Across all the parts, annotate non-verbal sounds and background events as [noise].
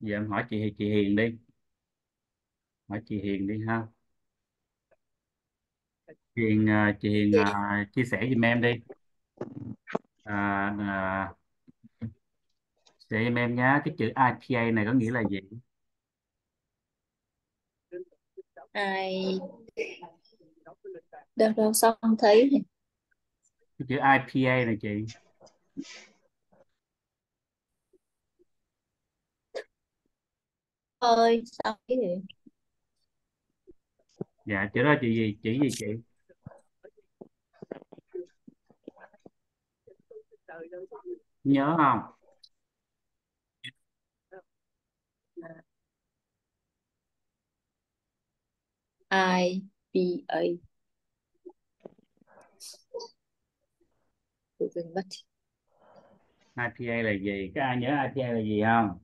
giờ em hỏi chị chị Hiền đi. Hỏi chị Hiền đi ha. Chị Hiền à, chị Hiền Chị à, chia sẻ giùm em đi. À, à, sẻ giùm em nhé cái chữ IPA này có nghĩa là gì? Ai? Đâu đâu sao không thấy. Cái chữ IPA này chị ơi sao cái gì dạ chữ đó chị gì? Chỉ gì chị? Nhớ không? I B A IPA là gì? Cái ai nhớ IPA là gì không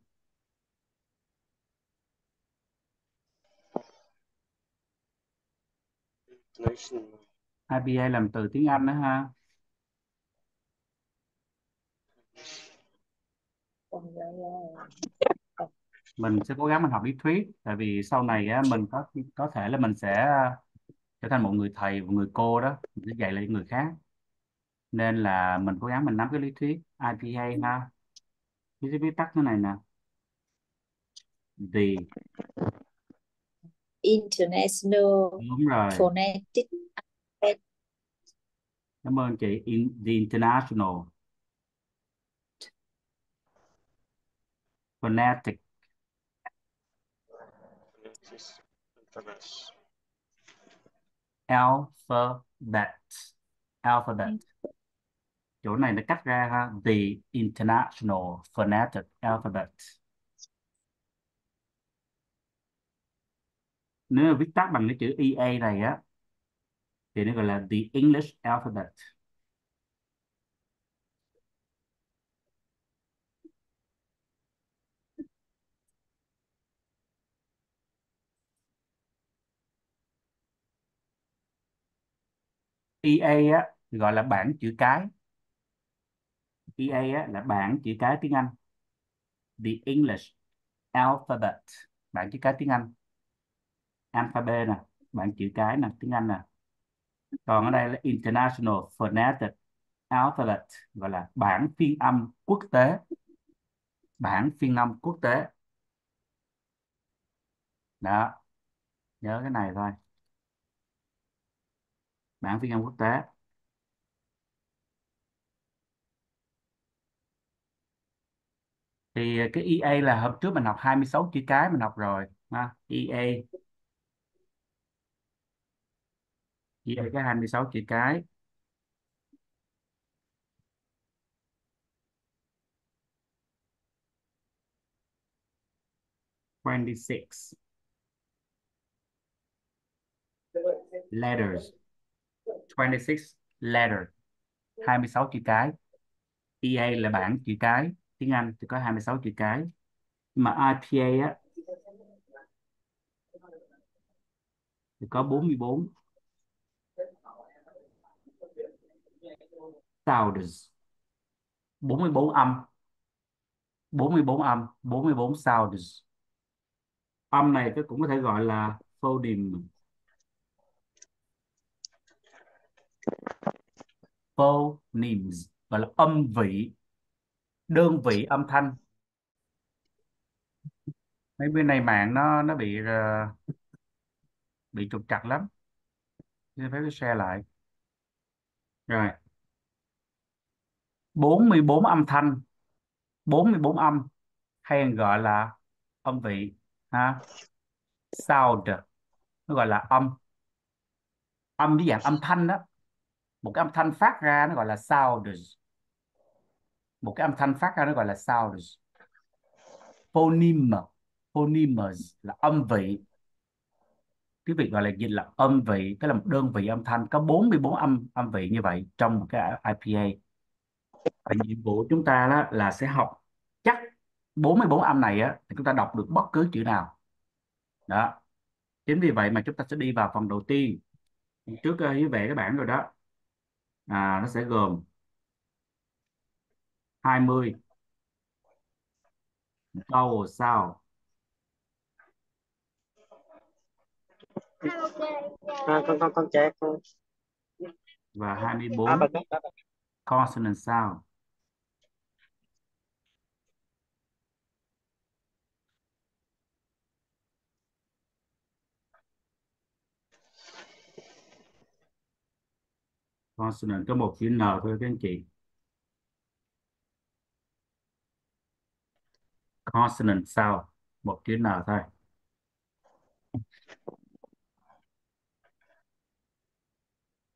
IPA làm từ tiếng Anh đó ha? Mình sẽ cố gắng mình học lý thuyết tại vì sau này á, mình có có thể là mình sẽ trở thành một người thầy một người cô đó mình sẽ dạy lại người khác. Nên là mình cố gắng mình nắm cái lý thuyết IPA ha? Lý thuyết viết tắt thế này nè. The International đúng rồi. Phonetic Alphabet. Cảm ơn chị. In, the international. Phonetic. Alphabet. Alphabet. Chỗ này nó cắt ra ha. The international phonetic alphabet nếu mà viết tắt bằng cái chữ EA này á, thì nó gọi là the English alphabet. EA á, gọi là bảng chữ cái. EA á là bảng chữ cái tiếng Anh. The English alphabet, bảng chữ cái tiếng Anh alphabet nè bảng chữ cái nè, tiếng Anh nè. Còn ở đây là International Phonetic Alphabet, gọi là bảng phiên âm quốc tế. Bảng phiên âm quốc tế. Đó, nhớ cái này thôi. Bảng phiên âm quốc tế. Thì cái EA là hôm trước mình học 26 chữ cái mình học rồi, ha EA chia cái 26 chữ cái. Twenty six letters. 26 letter 26 chữ cái. EA là bảng chữ cái. Tiếng Anh thì có 26 chữ cái. Mà IPA á, thì có 44 sounds 44 âm. 44 âm 44 sounds âm này cái cũng có thể gọi là phoneme. Phonemes gọi là âm vị đơn vị âm thanh. Mấy bên này mạng nó nó bị ờ, bị trục trặc lắm. Nên phải share lại. Rồi. 44 âm thanh 44 âm, hay gọi là âm vị, ha? Sound, nó gọi là âm. Âm với dạng âm thanh đó. Một cái âm thanh phát ra nó gọi là sounds một cái âm thanh phát ra nó gọi là sounds phoneme, phonemes là âm vị. Cái việc gọi là dịch là âm vị, tức là một đơn vị âm thanh. Có 44 âm âm vị như vậy trong một cái IPA tại nhiệm vụ chúng ta đó là sẽ học chắc 44 âm này á thì chúng ta đọc được bất cứ chữ nào. Đó. Chính vì vậy mà chúng ta sẽ đi vào phần đầu tiên. Trước ờ, hiếu vẽ cái bạn rồi đó. À, nó sẽ gồm 20 câu sau. À, con con con trẻ con. Và 24 à, consonant sound consonant có một chữ N thôi các anh chị. Consonant sound một chữ N thôi.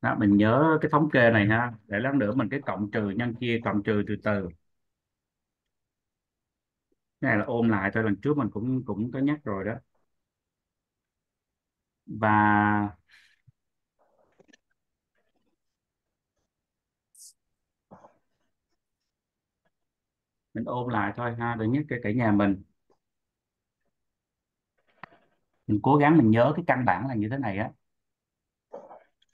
Đó, mình nhớ cái thống kê này ha. Để lát nữa mình cái cộng trừ nhân chia cộng trừ từ từ. Cái này là ôm lại thôi lần trước mình cũng cũng có nhắc rồi đó. Và mình ôm lại thôi ha để nhắc cho cả nhà mình. Mình cố gắng mình nhớ cái căn bản là như thế này á.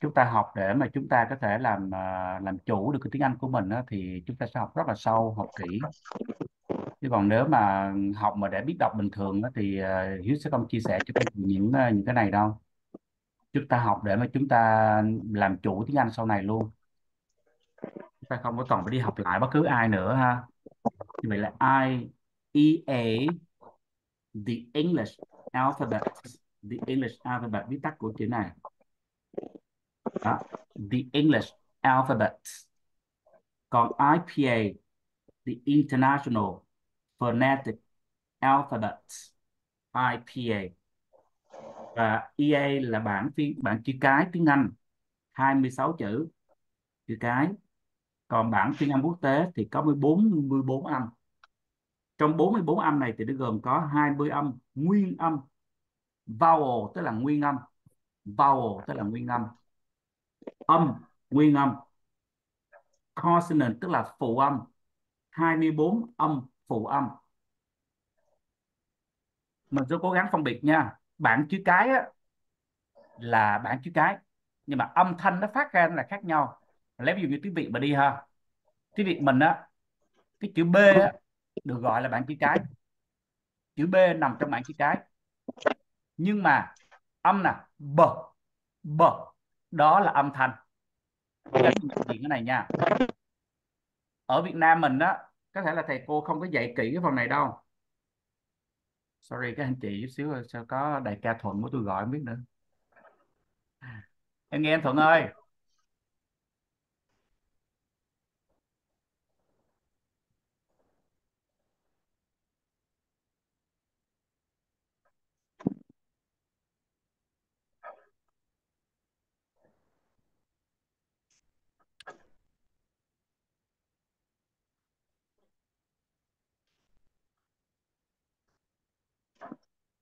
Chúng ta học để mà chúng ta có thể làm à, làm chủ được cái tiếng Anh của mình á, thì chúng ta sẽ học rất là sâu học kỹ. Chứ còn nếu mà học mà để biết đọc bình thường á, thì à, Hiếu sẽ không chia sẻ cho các những à, những cái này đâu. Chúng ta học để mà chúng ta làm chủ tiếng Anh sau này luôn. Chúng ta không có còn phải đi học lại bất cứ ai nữa ha như vậy là I E A, the English alphabet. The English alphabet viết tắt của chữ này. Đó. the English alphabet. Còn IPA the International Phonetic Alphabet. IPA và EA là bản phiên, bản chữ cái tiếng Anh. 26 chữ. Chữ cái còn bản phiên âm quốc tế thì có 14 14 âm. Trong 44 âm này thì nó gồm có 20 âm nguyên âm vowel tức là nguyên âm vowel tức là nguyên âm âm nguyên âm consonant tức là phụ âm 24 âm phụ âm. Mình sẽ cố gắng phân biệt nha. Bản chữ cái á, là bản chữ cái nhưng mà âm thanh nó phát ra là khác nhau lấy ví dụ như tiếng Việt mà đi ha. Tiếng Việt mình á cái chữ B á, được gọi là bảng chữ cái chữ B nằm trong bảng chữ cái nhưng mà âm nè b b đó là âm thanh. Cái này nha. Ở Việt Nam mình á có thể là thầy cô không có dạy kỹ cái phần này đâu. Sorry các anh chị chút xíu rồi, sao có đại ca Thuận của tôi gọi không biết nữa. Em nghe em Thuận ơi.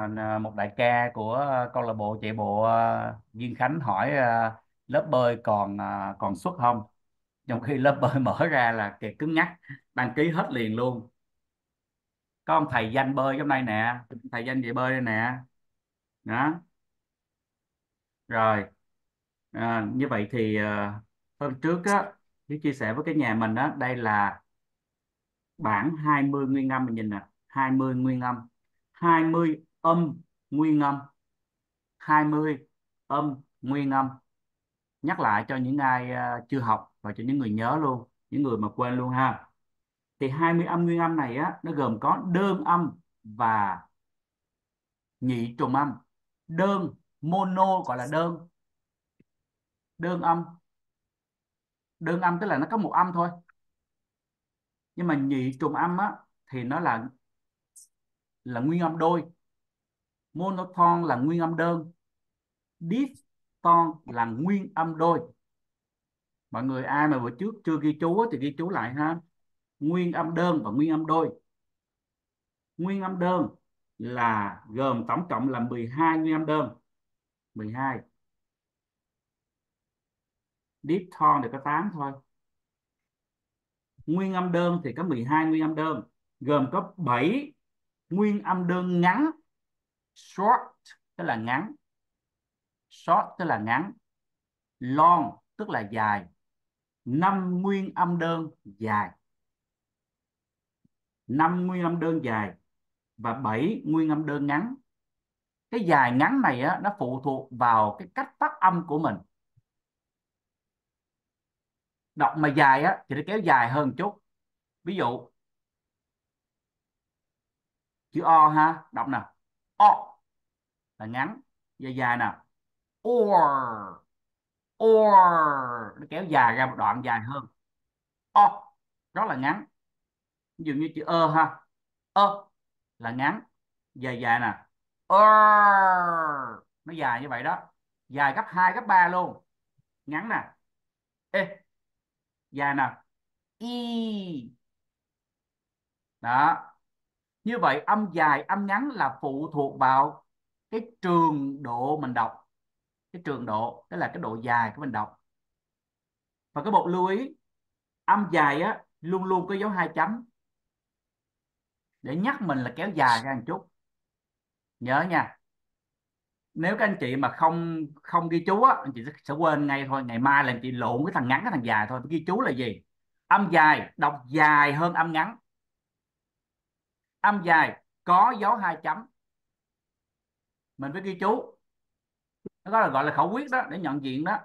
Ờ, à, một đại ca của ờ, câu lạc bộ chạy bộ à, Duyên Khánh hỏi à, lớp bơi còn à, còn suất không? Trong khi lớp bơi [laughs] mở ra là kẹt cứng nhắc đăng ký hết liền luôn. Có ông thầy danh bơi trong đây nè thầy danh dạy bơi đây nè. Đó. Rồi à, như vậy thì à, hôm trước á Hiếu chia sẻ với cái nhà mình đó đây là bảng 20 nguyên âm mình nhìn nè 20 nguyên âm. 20 âm nguyên âm. 20 âm nguyên âm. Nhắc lại cho những ai à, chưa học và cho những người nhớ luôn, những người mà quên luôn ha. Thì 20 âm nguyên âm này á, nó gồm có đơn âm và nhị trùng âm. Đơn mono gọi là đơn. Đơn âm. Đơn âm tức là nó có một âm thôi. Nhưng mà nhị trùng âm á, thì nó là là nguyên âm đôi monoton là nguyên âm đơn. Diphthong là nguyên âm đôi. Mọi người, ai mà bữa trước chưa ghi chú thì ghi chú lại ha. Nguyên âm đơn và nguyên âm đôi. Nguyên âm đơn là gồm tổng cộng là 12 nguyên âm đơn. 12 diphthong thì có 8 thôi. Nguyên âm đơn thì có 12 nguyên âm đơn, gồm có 7 nguyên âm đơn ngắn short tức là ngắn. Short tức là ngắn. Long tức là dài. Năm nguyên âm đơn dài. Năm nguyên âm đơn dài và bảy nguyên âm đơn ngắn. Cái dài ngắn này á, nó phụ thuộc vào cái cách phát âm của mình. Đọc mà dài á thì nó kéo dài hơn chút. Ví dụ chữ o ha đọc nào. O là ngắn dài dài nè. Or or, nó kéo dài ra một đoạn dài hơn. O rất là ngắn. Ví dụ như chữ ơ ha. Ơ là ngắn, dài dài nè. Ơ nó dài như vậy đó. Dài gấp 2 gấp 3 luôn. Ngắn nè. Ê, dài nè. Y đó. Như vậy âm dài, âm ngắn là phụ thuộc vào cái trường độ mình đọc, cái trường độ, tức là cái độ dài của mình đọc. Và cái bộ lưu ý, âm dài á, luôn luôn có dấu hai chấm. Để nhắc mình là kéo dài ra một chút. Nhớ nha. Nếu các anh chị mà không không ghi chú á, anh chị sẽ quên ngay thôi. Ngày mai là anh chị lộn cái thằng ngắn, cái thằng dài thôi. Ghi chú là gì? Âm dài, đọc dài hơn âm ngắn. Âm dài có dấu hai chấm mình phải ghi chú. Nó là gọi là khẩu quyết đó, để nhận diện đó.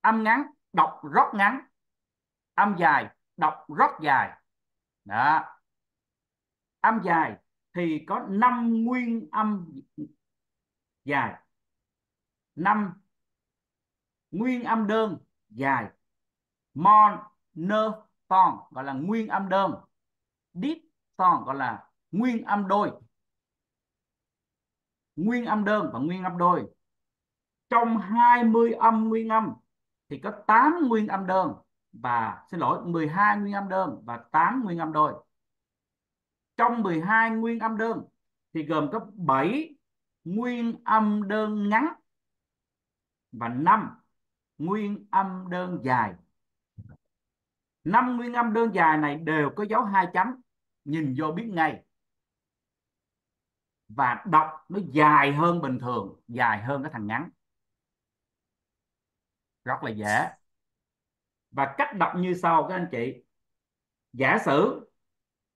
Âm ngắn, đọc rất ngắn. Âm dài, đọc rất dài. Đó. Âm dài thì có 5 nguyên âm dài. 5 nguyên âm đơn dài. Mon nơ ton gọi là nguyên âm đơn. Deep ton gọi là nguyên âm đôi nguyên âm đơn và nguyên âm đôi trong 20 âm nguyên âm thì có 8 nguyên âm đơn và xin lỗi 12 nguyên âm đơn và 8 nguyên âm đôi trong 12 nguyên âm đơn thì gồm có 7 nguyên âm đơn ngắn và 5 nguyên âm đơn dài. 5 nguyên âm đơn dài này đều có dấu hai chấm, nhìn vô biết ngay. Và đọc nó dài hơn bình thường, dài hơn cái thằng ngắn. Rất là dễ. Và cách đọc như sau các anh chị. Giả sử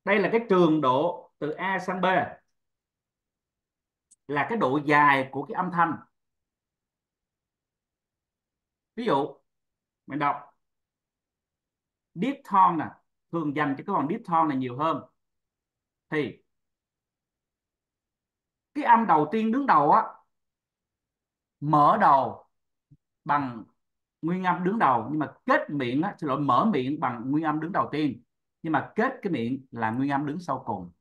đây là cái trường độ từ A sang B là cái độ dài của cái âm thanh ví dụ mình đọc diphthong nè thường dành cho cái phần diphthong này nhiều hơn thì cái âm đầu tiên đứng đầu á, mở đầu bằng nguyên âm đứng đầu. Nhưng mà kết miệng á, xin lỗi, mở miệng bằng nguyên âm đứng đầu tiên. Nhưng mà kết cái miệng là nguyên âm đứng sau cùng.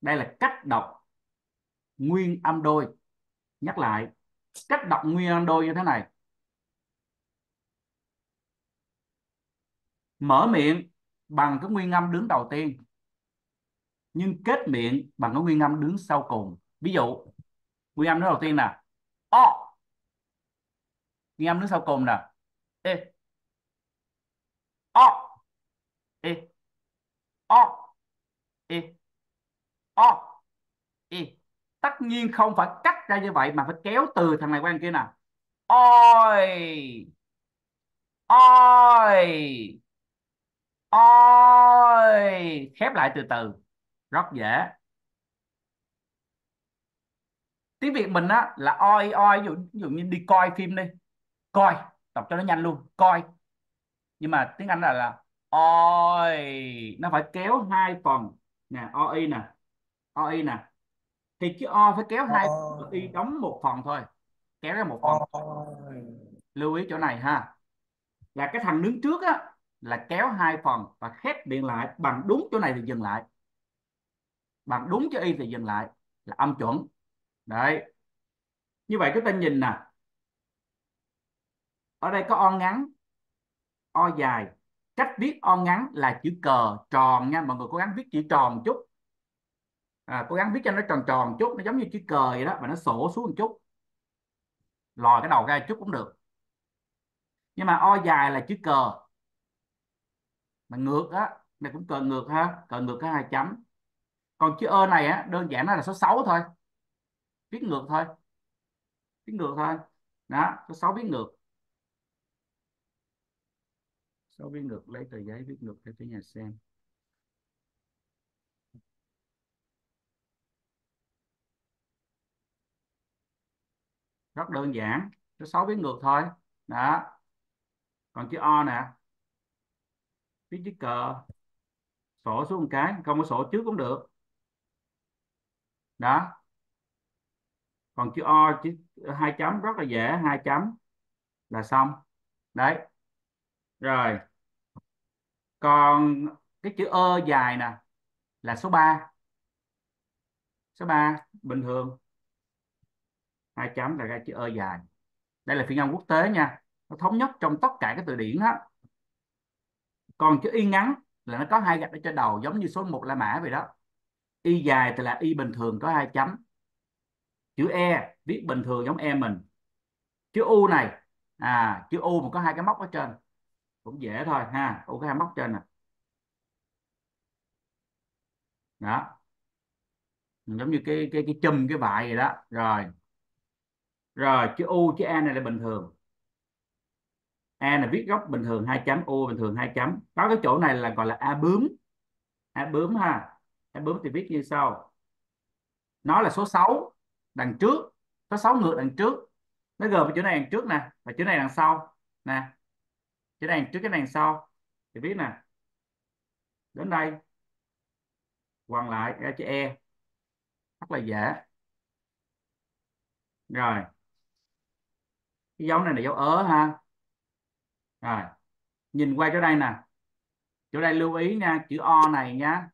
Đây là cách đọc nguyên âm đôi. Nhắc lại, cách đọc nguyên âm đôi như thế này. Mở miệng bằng cái nguyên âm đứng đầu tiên nhưng kết miệng bằng cái nguyên âm đứng sau cùng. Ví dụ, nguyên âm đứng đầu tiên nè, o. Nguyên âm đứng sau cùng nè e. O. E. O. E. O. E. Tất nhiên không phải cắt ra như vậy mà phải kéo từ thằng này qua thằng kia nè. Oi oi oi khép lại từ từ rất dễ. Tiếng việt mình á là oi oi ví dụ, ví dụ như đi coi phim đi. Coi đọc cho nó nhanh luôn coi. Nhưng mà tiếng anh là là oi. Nó phải kéo hai phần. Nè oi nè oi nè. Thì chữ o phải kéo hai y đóng một phần thôi. Kéo ra một phần. Lưu ý chỗ này ha. Là cái thằng đứng trước á là kéo hai phần và khép miệng lại. Bằng đúng chỗ này thì dừng lại bạn đúng cho y thì dừng lại là âm chuẩn. Đấy. Như vậy chúng ta nhìn nè. Ở đây có o ngắn o dài. Cách viết o ngắn là chữ cờ tròn nha. Mọi người cố gắng viết chữ tròn chút. À, cố gắng viết cho nó tròn tròn chút. Nó giống như chữ cờ vậy đó và nó sổ xuống một chút. Lòi cái đầu ra chút cũng được. Nhưng mà o dài là chữ cờ. Mà ngược á này cũng cờ ngược ha. Cờ ngược có hai chấm còn chữ ơ này á, đơn giản nó là số 6 thôi. Viết ngược thôi. Viết ngược thôi. Đó, số 6 viết ngược. Số viết ngược, lấy tờ giấy viết ngược theo cái nhà xem. Rất đơn giản. Số 6 viết ngược thôi. Đó. Còn chữ O nè. Viết chữ cờ sổ xuống một cái, không có sổ trước cũng được đó. Còn chữ O, chữ hai chấm rất là dễ, hai chấm là xong. Đấy. Rồi. Còn cái chữ ơ dài nè là số 3 số 3 bình thường. Hai chấm là ra chữ ơ dài. Đây là phiên âm quốc tế nha. Nó thống nhất trong tất cả các từ điển á còn chữ y ngắn là nó có hai gạch ở trên đầu, giống như số 1 La Mã vậy đó y dài thì là y bình thường có hai chấm. Chữ e viết bình thường giống e mình. Chữ u này à chữ u mà có hai cái móc ở trên. Cũng dễ thôi, ha, u có hai móc trên nè. Đó. Giống như cái cái cái chùm, cái vại vậy đó. Rồi. Rồi, chữ u, chữ e này là bình thường. E là viết góc bình thường hai chấm, u bình thường hai chấm. Có cái chỗ này là gọi là a bướm. A bướm ha a bướm thì viết như sau. Nó là số 6 đằng trước, số 6 ngược đằng trước. Nó gồm chữ này đằng trước nè, và chữ này đằng sau nè. Chữ này đằng trước, cái này đằng sau. Thì viết nè. Đến đây. Quăng lại, ra chữ e. Rất là dễ. Rồi. Cái dấu này là dấu ớ ha. Rồi. Nhìn qua chỗ đây nè. Chỗ đây lưu ý nha, chữ o này nha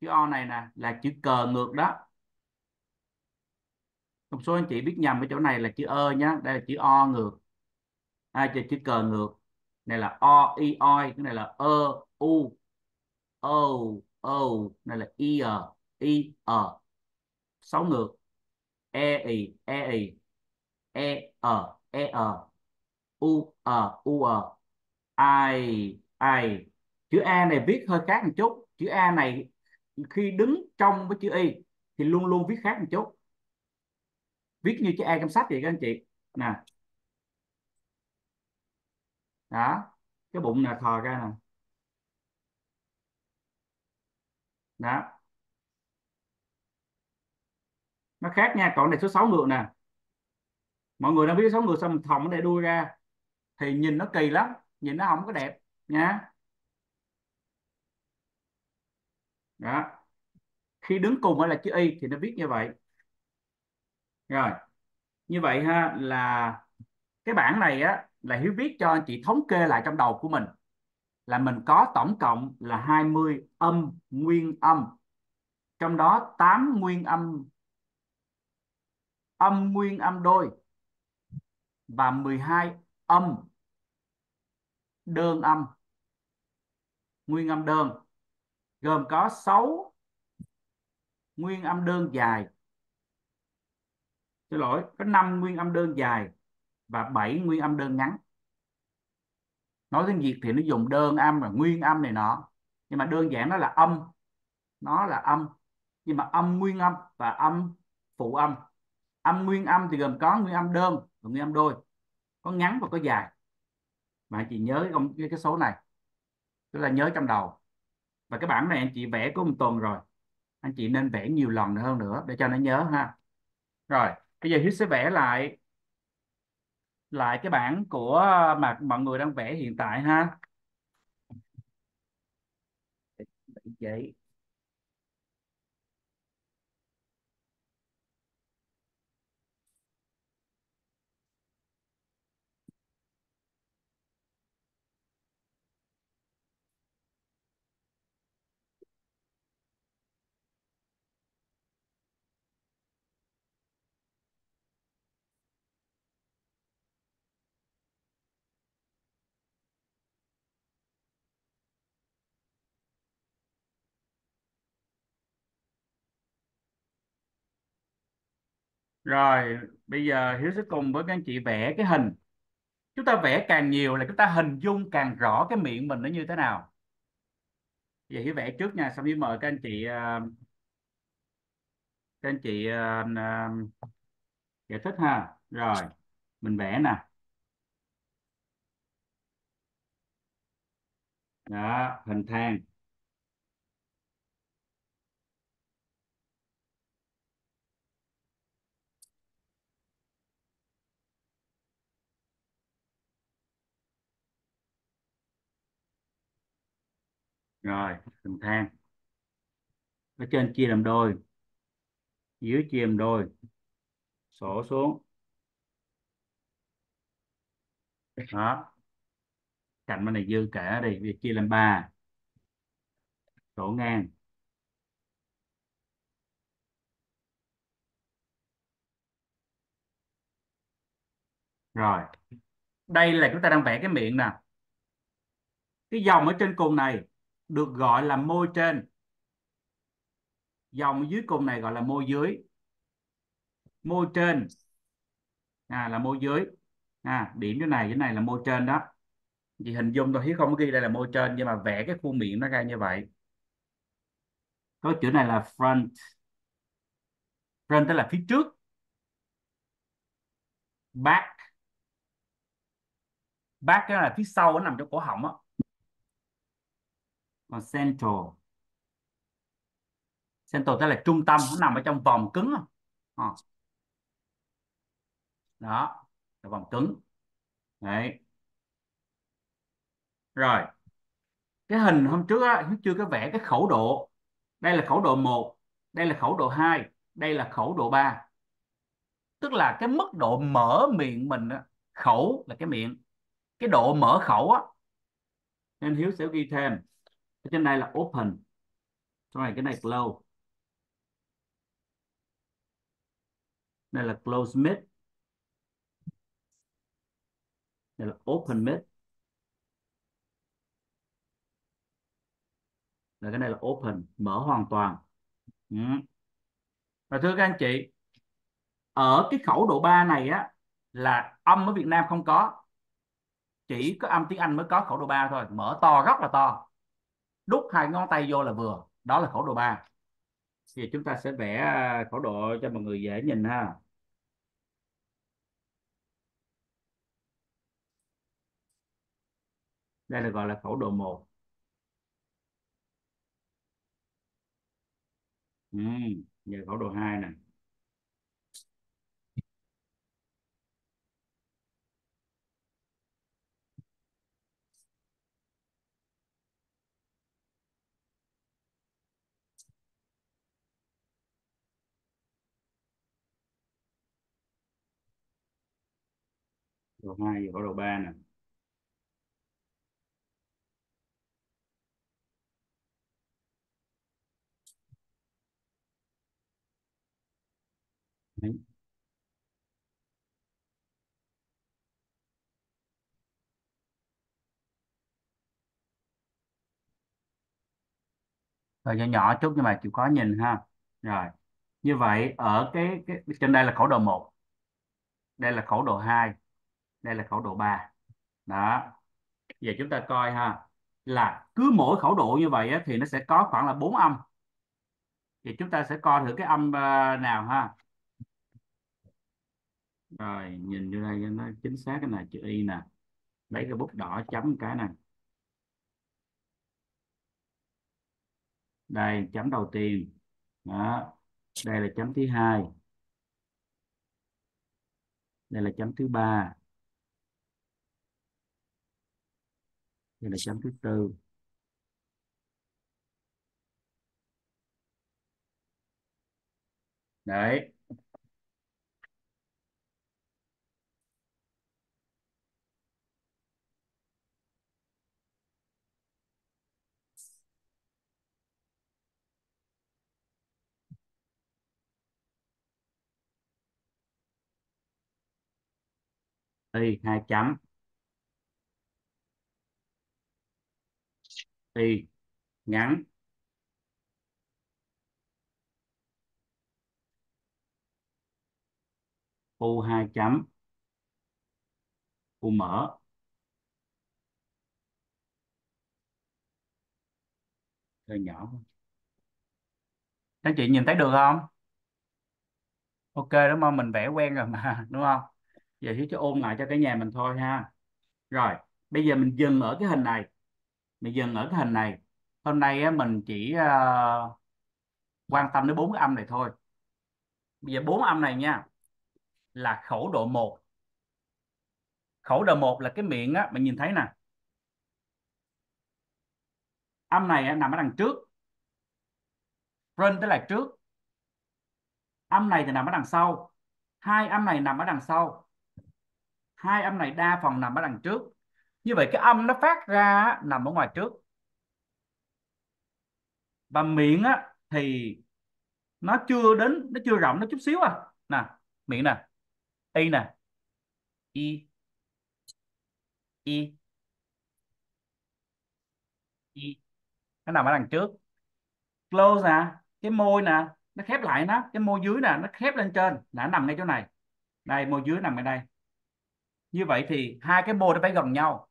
chữ o này nè là chữ cờ ngược đó. Một số anh chị biết nhầm cái chỗ này là chữ ơ nhá đây là chữ o ngược. À, chơi chữ cờ ngược này là o i oi cái này là ơ u o o này là i ờ i ờ. Sáu ngược e ì e ì e ờ e ờ u ờ u ờ. Ai ai. Chữ a này viết hơi khác một chút. Chữ a này khi đứng trong với chữ y thì luôn luôn viết khác một chút. Viết như chữ e trong sách vậy các anh chị. Nè. Đó, cái bụng nè thò ra nè. Đó. Nó khác nha, còn này số 6 ngược nè. Mọi người đang viết số ngược xong thòng để đuôi ra. Thì nhìn nó kỳ lắm, nhìn nó không có đẹp nha. Đó. Khi đứng cùng với là chữ y thì nó viết như vậy. Rồi. Như vậy ha, là cái bảng này á, là Hiếu viết cho anh chị thống kê lại trong đầu của mình. Là mình có tổng cộng là 20 âm nguyên âm. Trong đó 8 nguyên âm âm nguyên âm đôi và 12 âm đơn âm. Nguyên âm đơn gồm có 6 nguyên âm đơn dài. Xin lỗi có 5 nguyên âm đơn dài và 7 nguyên âm đơn ngắn. Nói tiếng Việt thì nó dùng đơn âm và nguyên âm này nọ. Nhưng mà đơn giản nó là âm. Nó là âm. Nhưng mà âm nguyên âm và âm phụ âm. Âm nguyên âm thì gồm có nguyên âm đơn và nguyên âm đôi. Có ngắn và có dài. Mà anh chị nhớ cái, cái số này. Tức là nhớ trong đầu và cái bản này anh chị vẽ có một tuần rồi. Anh chị nên vẽ nhiều lần hơn nữa để cho nó nhớ ha. Rồi, bây giờ Hiếu sẽ vẽ lại lại cái bản của mà mọi người đang vẽ hiện tại ha. Giấy rồi, bây giờ Hiếu sẽ cùng với các anh chị vẽ cái hình. Chúng ta vẽ càng nhiều là chúng ta hình dung càng rõ cái miệng mình nó như thế nào. Vậy Hiếu vẽ trước nha, xong Hiếu mời các anh chị ờ, các anh chị ờ, ờ, giải thích ha. Rồi, mình vẽ nè. Đó, hình thang. Rồi từng thang. Ở trên chia làm đôi. Dưới chia làm đôi. Sổ xuống. Đó. Cạnh bên này dư cả đi việc chia làm ba. Sổ ngang. Rồi. Đây là chúng ta đang vẽ cái miệng nè. Cái dòng ở trên cùng này được gọi là môi trên. Dòng dưới cùng này gọi là môi dưới. Môi trên. À, là môi dưới. À, điểm chỗ này chỗ này là môi trên đó. Chị hình dung tôi hiếu không có ghi đây là môi trên nhưng mà vẽ cái khuôn miệng nó ra như vậy. Có chữ này là front. Front tức là phía trước. Back. Back cái là phía sau nó nằm trong cổ họng á còn central. Central tức là trung tâm nó nằm ở trong vòng cứng à. đó là vòng cứng. Đấy. Rồi. Cái hình hôm trước á chưa có vẽ cái khẩu độ. Đây là khẩu độ 1 đây là khẩu độ 2 đây là khẩu độ 3 tức là cái mức độ mở miệng mình á, khẩu là cái miệng. Cái độ mở khẩu á nên Hiếu sẽ ghi thêm trên đây là open. Sau này cái này close. Đây là close mid. Đây là open mid. Là cái này là open, mở hoàn toàn. Ừ. và thưa các anh chị, ở cái khẩu độ 3 này á, là âm ở Việt Nam không có, chỉ có âm tiếng Anh mới có khẩu độ 3 thôi. Mở to, rất là to đút hai ngón tay vô là vừa. Đó là khẩu độ 3 thì chúng ta sẽ vẽ à, khẩu độ cho mọi người dễ nhìn ha. Đây là gọi là khẩu độ 1 ừ, giờ khẩu độ 2 nè. Đầu 2 giờ khẩu độ 3 nè. Đấy. rồi nhỏ nhỏ chút nhưng mà chịu khó nhìn ha. Rồi như vậy ở cái, cái trên đây là khẩu độ 1 đây là khẩu độ 2 đây là khẩu độ 3 đó. Giờ chúng ta coi ha. Là cứ mỗi khẩu độ như vậy á, thì nó sẽ có khoảng là 4 âm. Thì chúng ta sẽ coi thử cái âm ờ, nào ha. Rồi nhìn vô đây nó chính xác cái này chữ y nè. Lấy cái bút đỏ chấm cái này đây chấm đầu tiên. Đó. Đây là chấm thứ hai. Đây là chấm thứ ba. Đây là chấm thứ tư. Đấy. Y hai chấm. Thì, ngắn. U hai chấm. U mở. Hơi nhỏ các chị nhìn thấy được không? Ok, đúng không? Mình vẽ quen rồi mà, [laughs] đúng không? Giờ thiếu cho ôn lại cho cái nhà mình thôi ha. Rồi, bây giờ mình dừng ở cái hình này mình dừng ở cái hình này. Hôm nay á, mình chỉ uh, quan tâm đến bốn cái âm này thôi. Bây giờ bốn âm này nha là khẩu độ 1 khẩu độ 1 là cái miệng á mình nhìn thấy nè. Âm này á, nằm ở đằng trước. Run tức là trước. Âm này thì nằm ở đằng sau. Hai âm này nằm ở đằng sau. Hai âm này đa phần nằm ở đằng trước như vậy cái âm nó phát ra nằm ở ngoài trước. Và miệng á, thì nó chưa đến, nó chưa rộng, nó chút xíu à. Nè, miệng nè. Y nè. Y. Y. Y. Nó nằm ở đằng trước. Close nè. Cái môi nè, nó khép lại nó. Cái môi dưới nè, nó khép lên trên. Nó nằm ngay chỗ này. Đây, môi dưới nằm ở đây. Như vậy thì hai cái môi nó phải gần nhau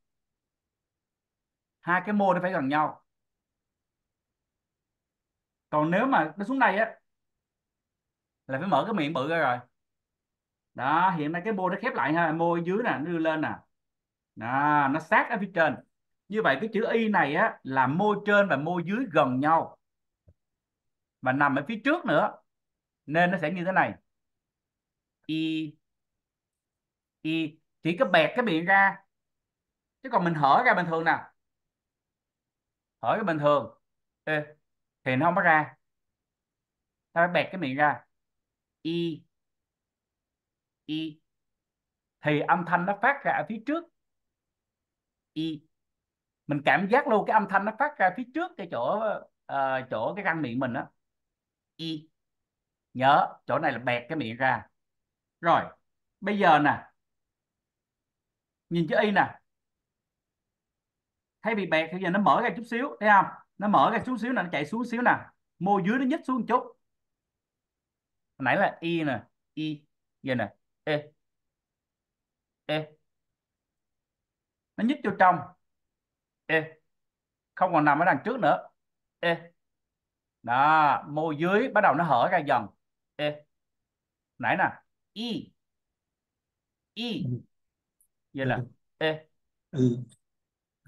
hai cái môi nó phải gần nhau. Còn nếu mà nó xuống đây á là phải mở cái miệng bự ra rồi. Đó hiện nay cái môi nó khép lại ha môi dưới nè nó đưa lên nè. Đó, nó sát ở phía trên. Như vậy cái chữ y này á là môi trên và môi dưới gần nhau. Và nằm ở phía trước nữa. Nên nó sẽ như thế này. Y y. Chỉ có bẹt cái miệng ra. Chứ còn mình hở ra bình thường nè hỏi cái bình thường. Ê, thì nó không có ra. Ta phải bẹt cái miệng ra. Y y thì âm thanh nó phát ra ở phía trước. Y mình cảm giác luôn cái âm thanh nó phát ra phía trước cái chỗ uh, chỗ cái răng miệng mình á. Y nhớ chỗ này là bẹt cái miệng ra. Rồi bây giờ nè. Nhìn chữ y nè thay vì bẹt thì giờ nó mở ra chút xíu thấy không? Nó mở ra chút xíu nè nó chạy xuống xíu nè. Môi dưới nó nhích xuống một chút. Hồi nãy là y nè y giờ nè ê ê nó nhích vô trong. Ê không còn nằm ở đằng trước nữa. Ê đó môi dưới bắt đầu nó hở ra dần. Ê nãy nè y y vậy là ê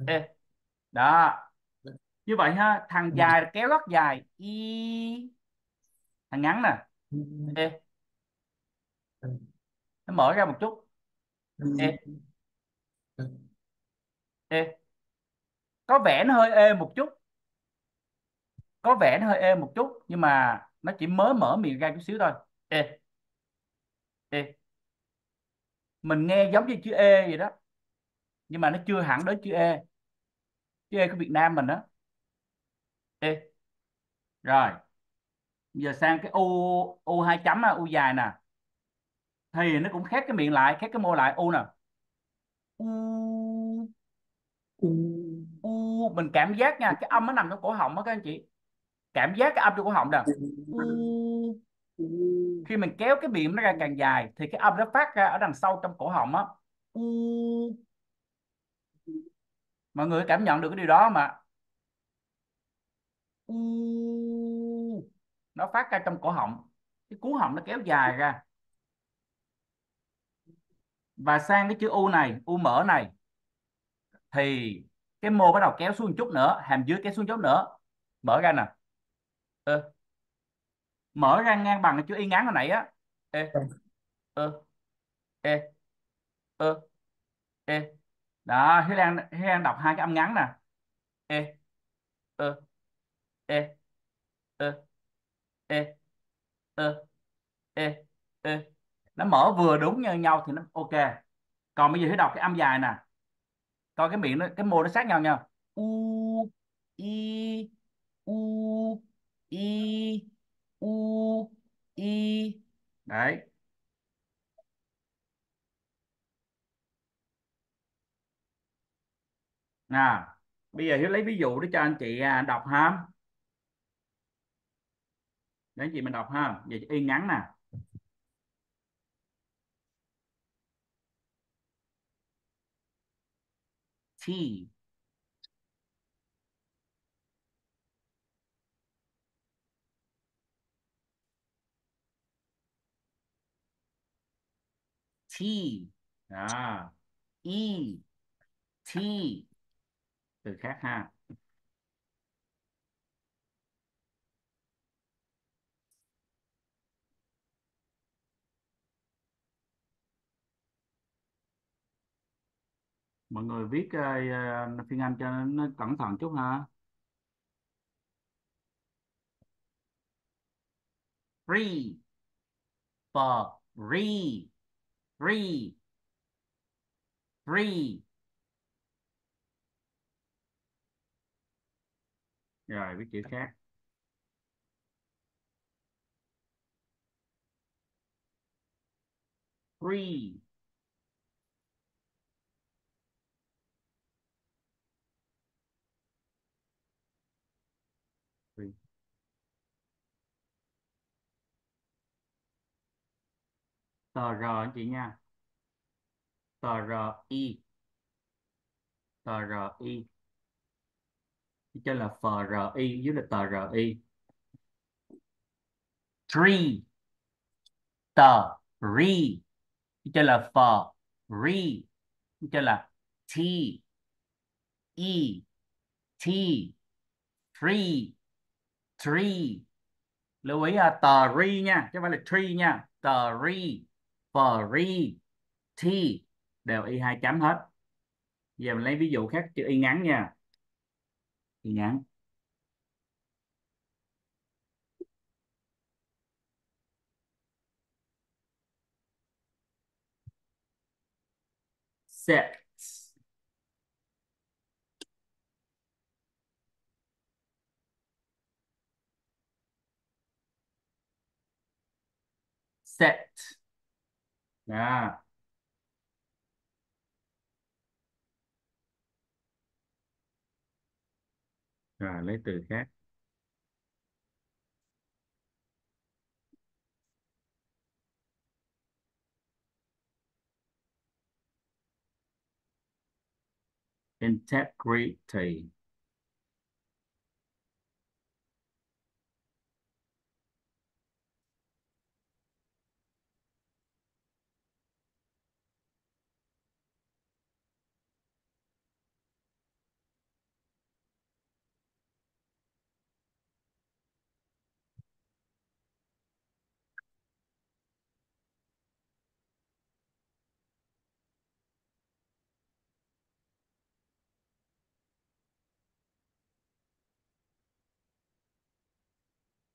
ê đó. Như vậy ha thằng dài kéo rất dài. Y. Thằng ngắn nè. Ê. Nó mở ra một chút. Ê. Ê. Có vẻ nó hơi ê một chút. Có vẻ nó hơi ê một chút nhưng mà nó chỉ mới mở miệng ra chút xíu thôi. Ê. Ê. Mình nghe giống như chữ e vậy đó. Nhưng mà nó chưa hẳn đến chữ e chữ e của Việt Nam mình đó ê rồi. Giờ sang cái u u hai chấm u dài nè. Thì nó cũng khép cái miệng lại khép cái môi lại u nè. U u. Mình cảm giác nha cái âm nó nằm trong cổ họng đó các anh chị. Cảm giác cái âm trong cổ họng nè. U. Khi mình kéo cái miệng nó ra càng dài thì cái âm nó phát ra ở đằng sau trong cổ họng á. U mọi người cảm nhận được cái điều đó mà u, nó phát ra trong cổ họng. Cái cú họng nó kéo dài ra. Và sang cái chữ u này, u mở này, thì cái mô bắt đầu kéo xuống một chút nữa, hàm dưới kéo xuống chút nữa. Mở ra nè. Ừ. mở ra ngang bằng cái chữ y ngắn hồi nãy á. Ê. Ơ. Ê. Ơ. Ê đó Hiếu Lan Hiếu Lan đọc hai cái âm ngắn nè. Ê ơ ê ơ ê ơ ê ê nó mở vừa đúng như nhau thì nó ok. Còn bây giờ hãy đọc cái âm dài nè. Coi cái miệng nó cái môi nó sát nhau nha. U i u i u i. Đấy nào, bây giờ hiếu lấy ví dụ để cho anh chị à, đọc ha. Để anh chị mình đọc ha. Vậy y ngắn nè. T. T. À E T từ khác ha. Mọi người viết uh, phiên Anh cho nó, nó cẩn thận chút ha. Free for free free free rồi, viết chữ khác. Free free tờ r anh chị nha? Tờ r i. Tờ r i cho là FRI r dưới là TRI r tree tờ ri. Cho là phờ ri cho là t. E. T. Tree tree lưu ý là tờ ri nha, chứ không phải là tree nha. Tờ ri phờ ri t. Đều y hai chấm hết. Giờ mình lấy ví dụ khác, chữ y ngắn nha tin nhắn set set. Yeah rồi lấy từ khác. Integrity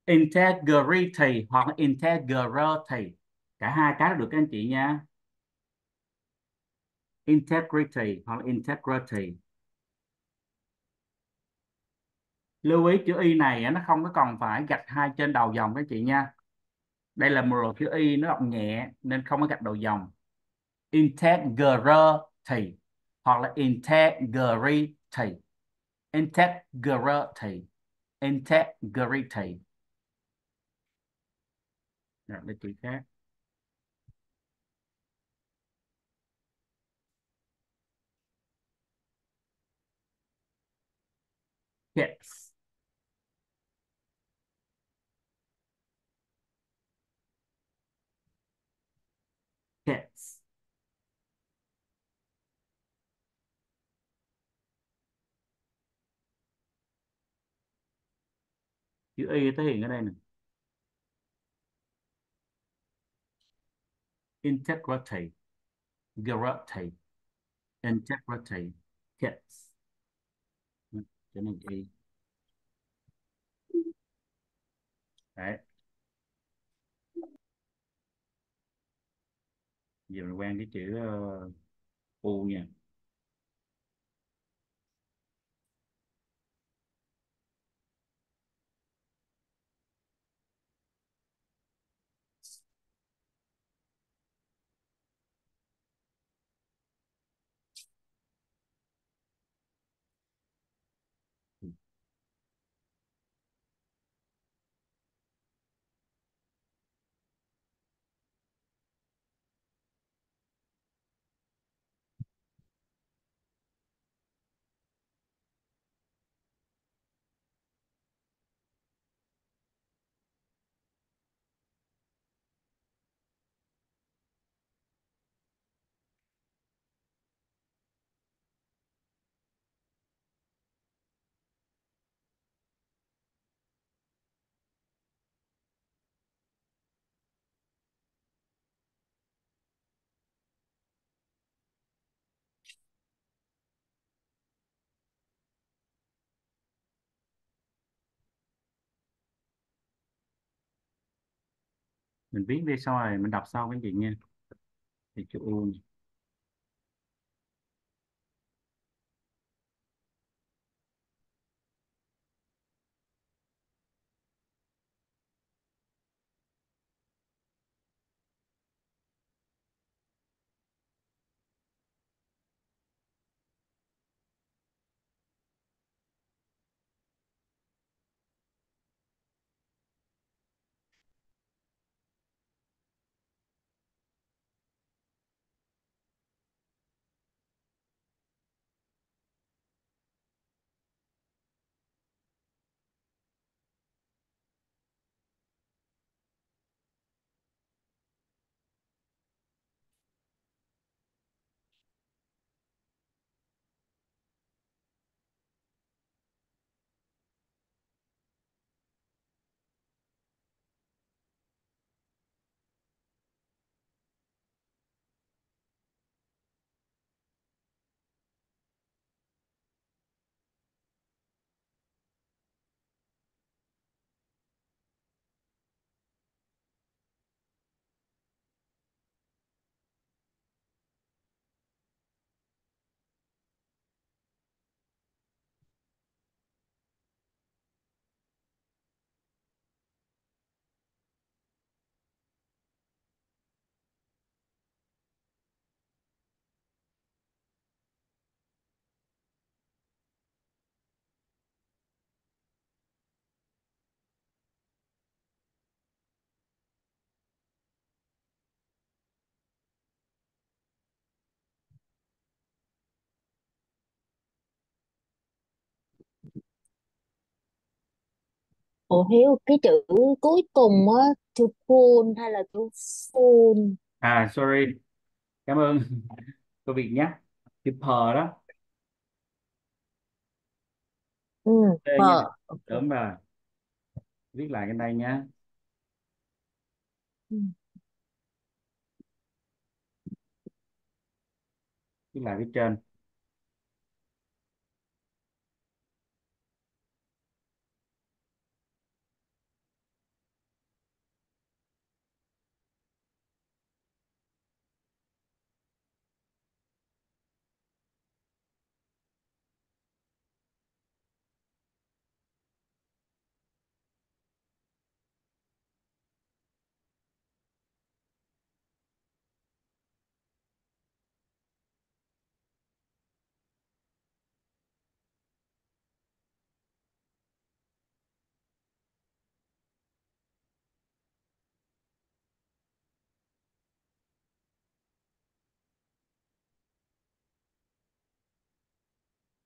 integrity hoặc là integrity. Cả hai cái đều được các anh chị nha. Integrity hoặc là integrity. Lưu ý chữ y này nó không có còn phải gạch hai trên đầu dòng các chị nha. Đây là một loại chữ y, nó đọc nhẹ nên không có gạch đầu dòng. Integrity hoặc là integrity. Integrity. Integrity rồi lấy chữ khác. Yes. Yes. Chữ y thể hiện ở đây này integrity guarantee, integrity kids. cho nên y đấy giờ mình quen cái chữ uh, u nha. Mình viết đi sau này mình đọc sau cái gì nha. Thì chữ u Ủa Hiếu cái chữ cuối cùng á to pull hay là to full à sorry. Cảm ơn. [laughs] Cô Việt nhé. Chữ p đó. Ừ Ê, phờ nha ok đúng rồi viết lại cái đây nhé. Ừ. viết lại phía trên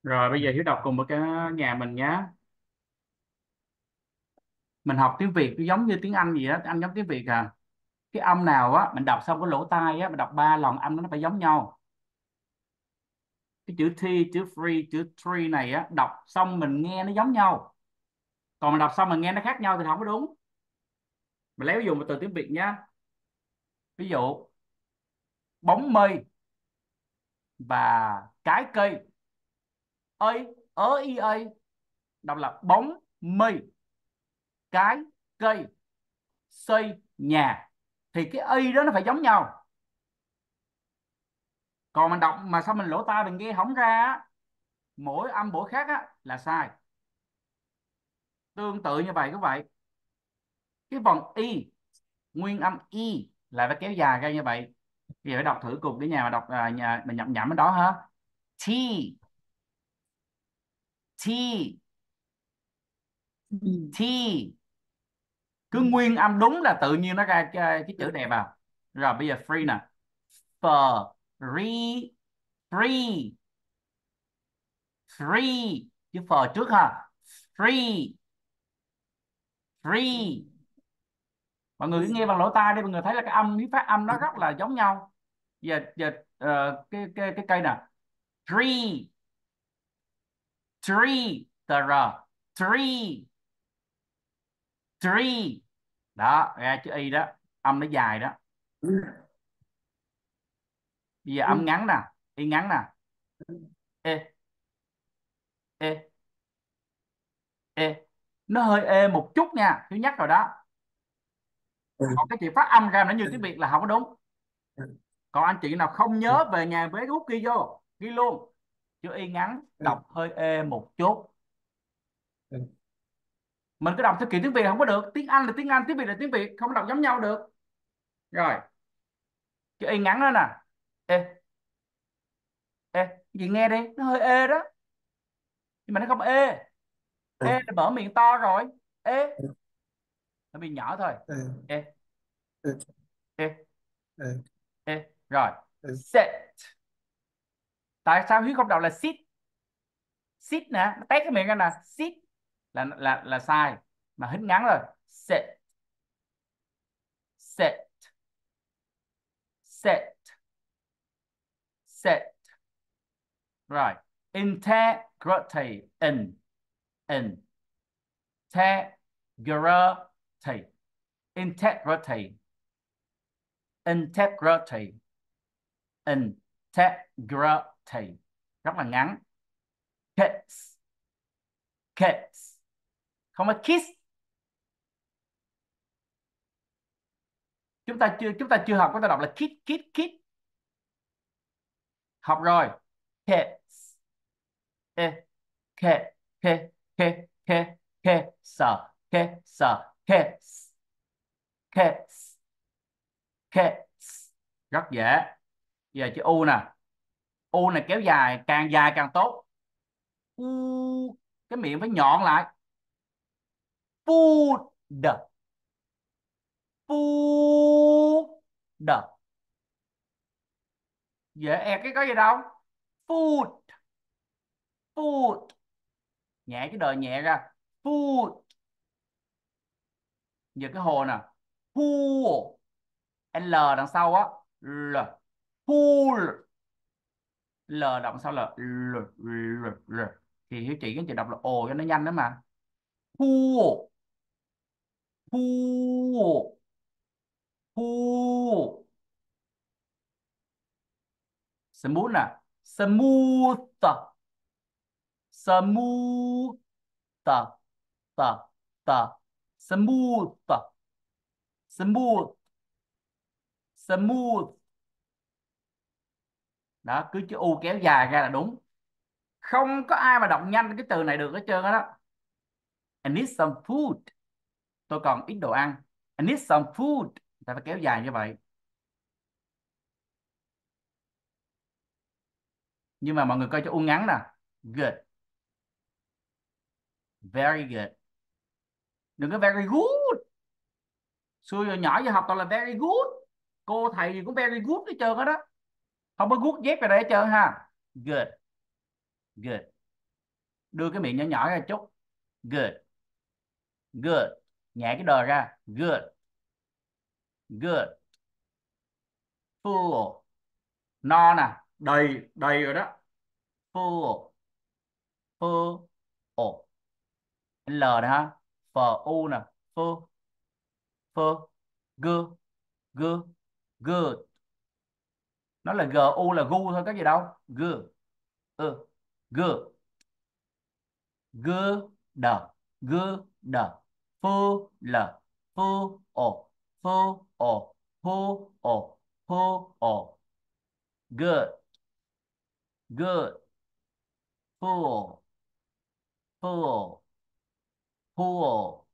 rồi, bây giờ Hiếu đọc cùng với cái nhà mình nhé mình học tiếng Việt giống như tiếng Anh gì đó anh giống tiếng Việt à. Cái âm nào á, mình đọc xong cái lỗ tai á, mình đọc ba lần âm nó phải giống nhau. Cái chữ T, chữ free, chữ tree này á, đọc xong mình nghe nó giống nhau. Còn mình đọc xong mình nghe nó khác nhau thì không có đúng. Mình lấy ví dụ một từ tiếng Việt nhá. Ví dụ, bóng mây và cái cây a ở y ơi đọc là bóng mây cái cây xây nhà. Thì cái y đó nó phải giống nhau. Còn mình đọc mà sao mình lỗ tai mình nghe hỏng ra á, mỗi âm mỗi khác á, là sai. Tương tự như vậy các vậy. Cái vần y nguyên âm y lại phải kéo dài ra như vậy. Bây giờ phải đọc thử cùng cái nhà mà đọc à, nhà mình nhậm nhẩm ở đó ha t t. Ừ. t. Cứ nguyên âm đúng là tự nhiên nó ra cái, cái chữ đẹp à rồi bây giờ free nè. For free free. Free chữ for trước ha. Free free. Mọi người cứ nghe bằng lỗ tai đi mọi người thấy là cái âm với phát âm nó rất là giống nhau. Giờ giờ ờ, cái cái cái cây nè. Tree three the r three, three, đó ra chữ y đó. Âm nó dài đó. Bây giờ âm ngắn nè. Y ngắn nè. E, e, e, nó hơi e một chút nha. Thứ nhất rồi đó. Còn cái chị phát âm ra nó như tiếng Việt là không có đúng. Còn anh chị nào không nhớ về nhà với rút ghi vô. Ghi luôn chữ y ngắn Ừ. đọc hơi ê một chút. Ừ. mình cứ đọc theo kiểu tiếng Việt không có được. Tiếng Anh là tiếng Anh tiếng Việt là tiếng Việt không đọc giống nhau được. Rồi. Chữ y ngắn đó nè. Ê. Ê gì nghe đi? Nó hơi ê đó. Nhưng mà nó không ê. Ừ. ê là mở miệng to rồi. Ê. Nó bị nhỏ thôi. Ê. Ê. Ê. Rồi. Ừ tại sao huyết không đọc là sit sit nè nó tét cái miệng ra nè sit là là là sai. Mà hít ngắn rồi sit sit sit sit rồi, integrity in in. Integrity. Integrity. Integrity. Integrity rất là ngắn. Kiss. Kiss. Không phải kiss. Chúng ta chưa, chúng ta chưa học, chúng ta đọc là kiss kiss kiss học rồi. Kiss. E k k k k k sợ k sợ kiss kiss. Kiss. Rất dễ. Giờ chữ u nè u này kéo dài, càng dài càng tốt. U, cái miệng phải nhọn lại. Food food dễ e cái có gì đâu. Food food nhẹ cái đời nhẹ ra. Food giờ cái hồ nè. Pool l đằng sau á. L. Pool l động sau là l, l, l. thì hiếu chỉ cái chị đọc là ồ cho nó nhanh đó mà. Pool pool pool smooth nè smooth smooth ta ta smooth smooth smooth đó, cứ chữ u kéo dài ra là đúng. Không có ai mà đọc nhanh cái từ này được hết trơn đó. I need some food. Tôi còn ít đồ ăn. I need some food. Ta phải kéo dài như vậy. Nhưng mà mọi người coi cho u ngắn nè. Good. Very good. Đừng có very good. Xưa giờ nhỏ giờ học toàn là very good. Cô thầy gì cũng very good hết trơn hết đó không có guốc dép vào đây hết trơn ha. Good. Good. Đưa cái miệng nhỏ nhỏ ra chút. Good. Good. Nhẹ cái đờ ra. Good. Good. Full. No nè. Đầy đầy rồi đó. Full. Full. Ồ l nè ha. F, u nè. Full. Full. Good. Good. Good nó là gu là gu thôi có gì đâu g ừ g. G đờ g đờ full l. Full ồ full ồ full ồ full ồ good good full full full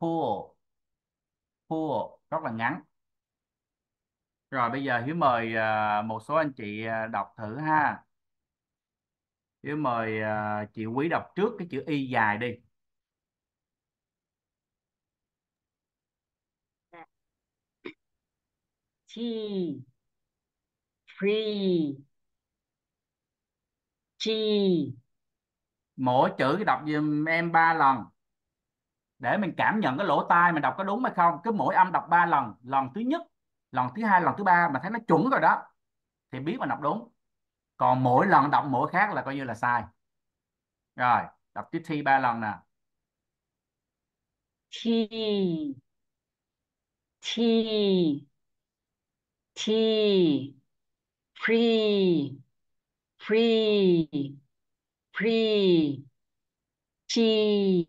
full full rất là ngắn rồi bây giờ Hiếu mời à, một số anh chị à, đọc thử ha. Hiếu mời à, chị Quý đọc trước cái chữ Y dài đi. T free G mỗi chữ đọc giùm em ba lần. Để mình cảm nhận cái lỗ tai mình đọc có đúng hay không. Cứ mỗi âm đọc ba lần. Lần thứ nhất lần thứ hai, lần thứ ba mà thấy nó chuẩn rồi đó, thì biết mà đọc đúng. Còn mỗi lần đọc mỗi khác là coi như là sai. Rồi, đọc tiếp thi ba lần nè. T T T free free free, chi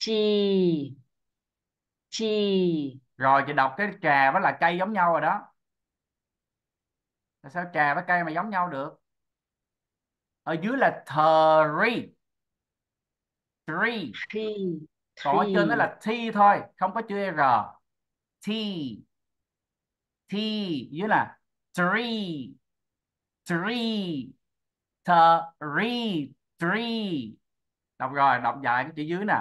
chi chi rồi chị đọc cái trà với là cây giống nhau rồi đó. Tại sao trà với cây mà giống nhau được? Ở dưới là tree. Tree. Tree. Còn ở trên đó là t thôi không có chữ r. T t dưới là tree. Tree. Tree. Tree. Đọc rồi đọc dài cái chữ dưới nè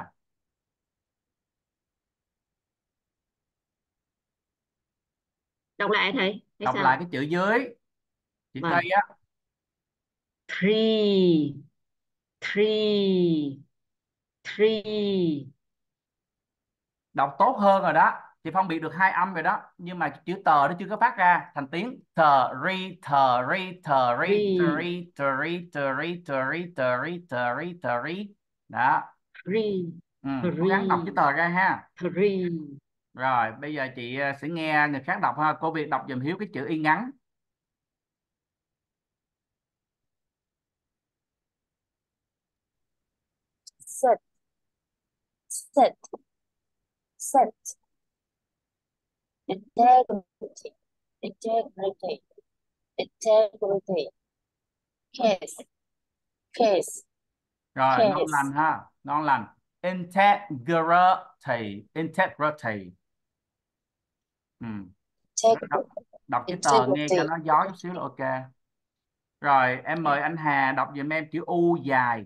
đọc lại thầy hay đọc sao? lại cái chữ dưới chữ Vâng. cây á. Three. Three. Three. Đọc tốt hơn rồi đó. Chị phân biệt được hai âm rồi đó. Nhưng mà chữ tờ nó chưa có phát ra. Thành tiếng tờ ri tờ ri tờ ri Ri. tờ ri tờ ri tờ ri tờ ri tờ ri tờ ri tờ ri. Đó. Three. Ừ. cố gắng đọc chữ tờ ra ha. Three rồi bây giờ chị ờ, sẽ nghe người khác đọc ha. Cô việc đọc dùm Hiếu cái chữ y ngắn. Set. Set. Set. Integrity. Integrity. Integrity. Case. Case. Rồi ngon Case. lành ha. Ngon lành. Integrity. Integrity ừ. integrity đọc chữ tờ nghe cho nó gió chút xíu là ok. Rồi em mời anh Hà đọc giùm em chữ U dài.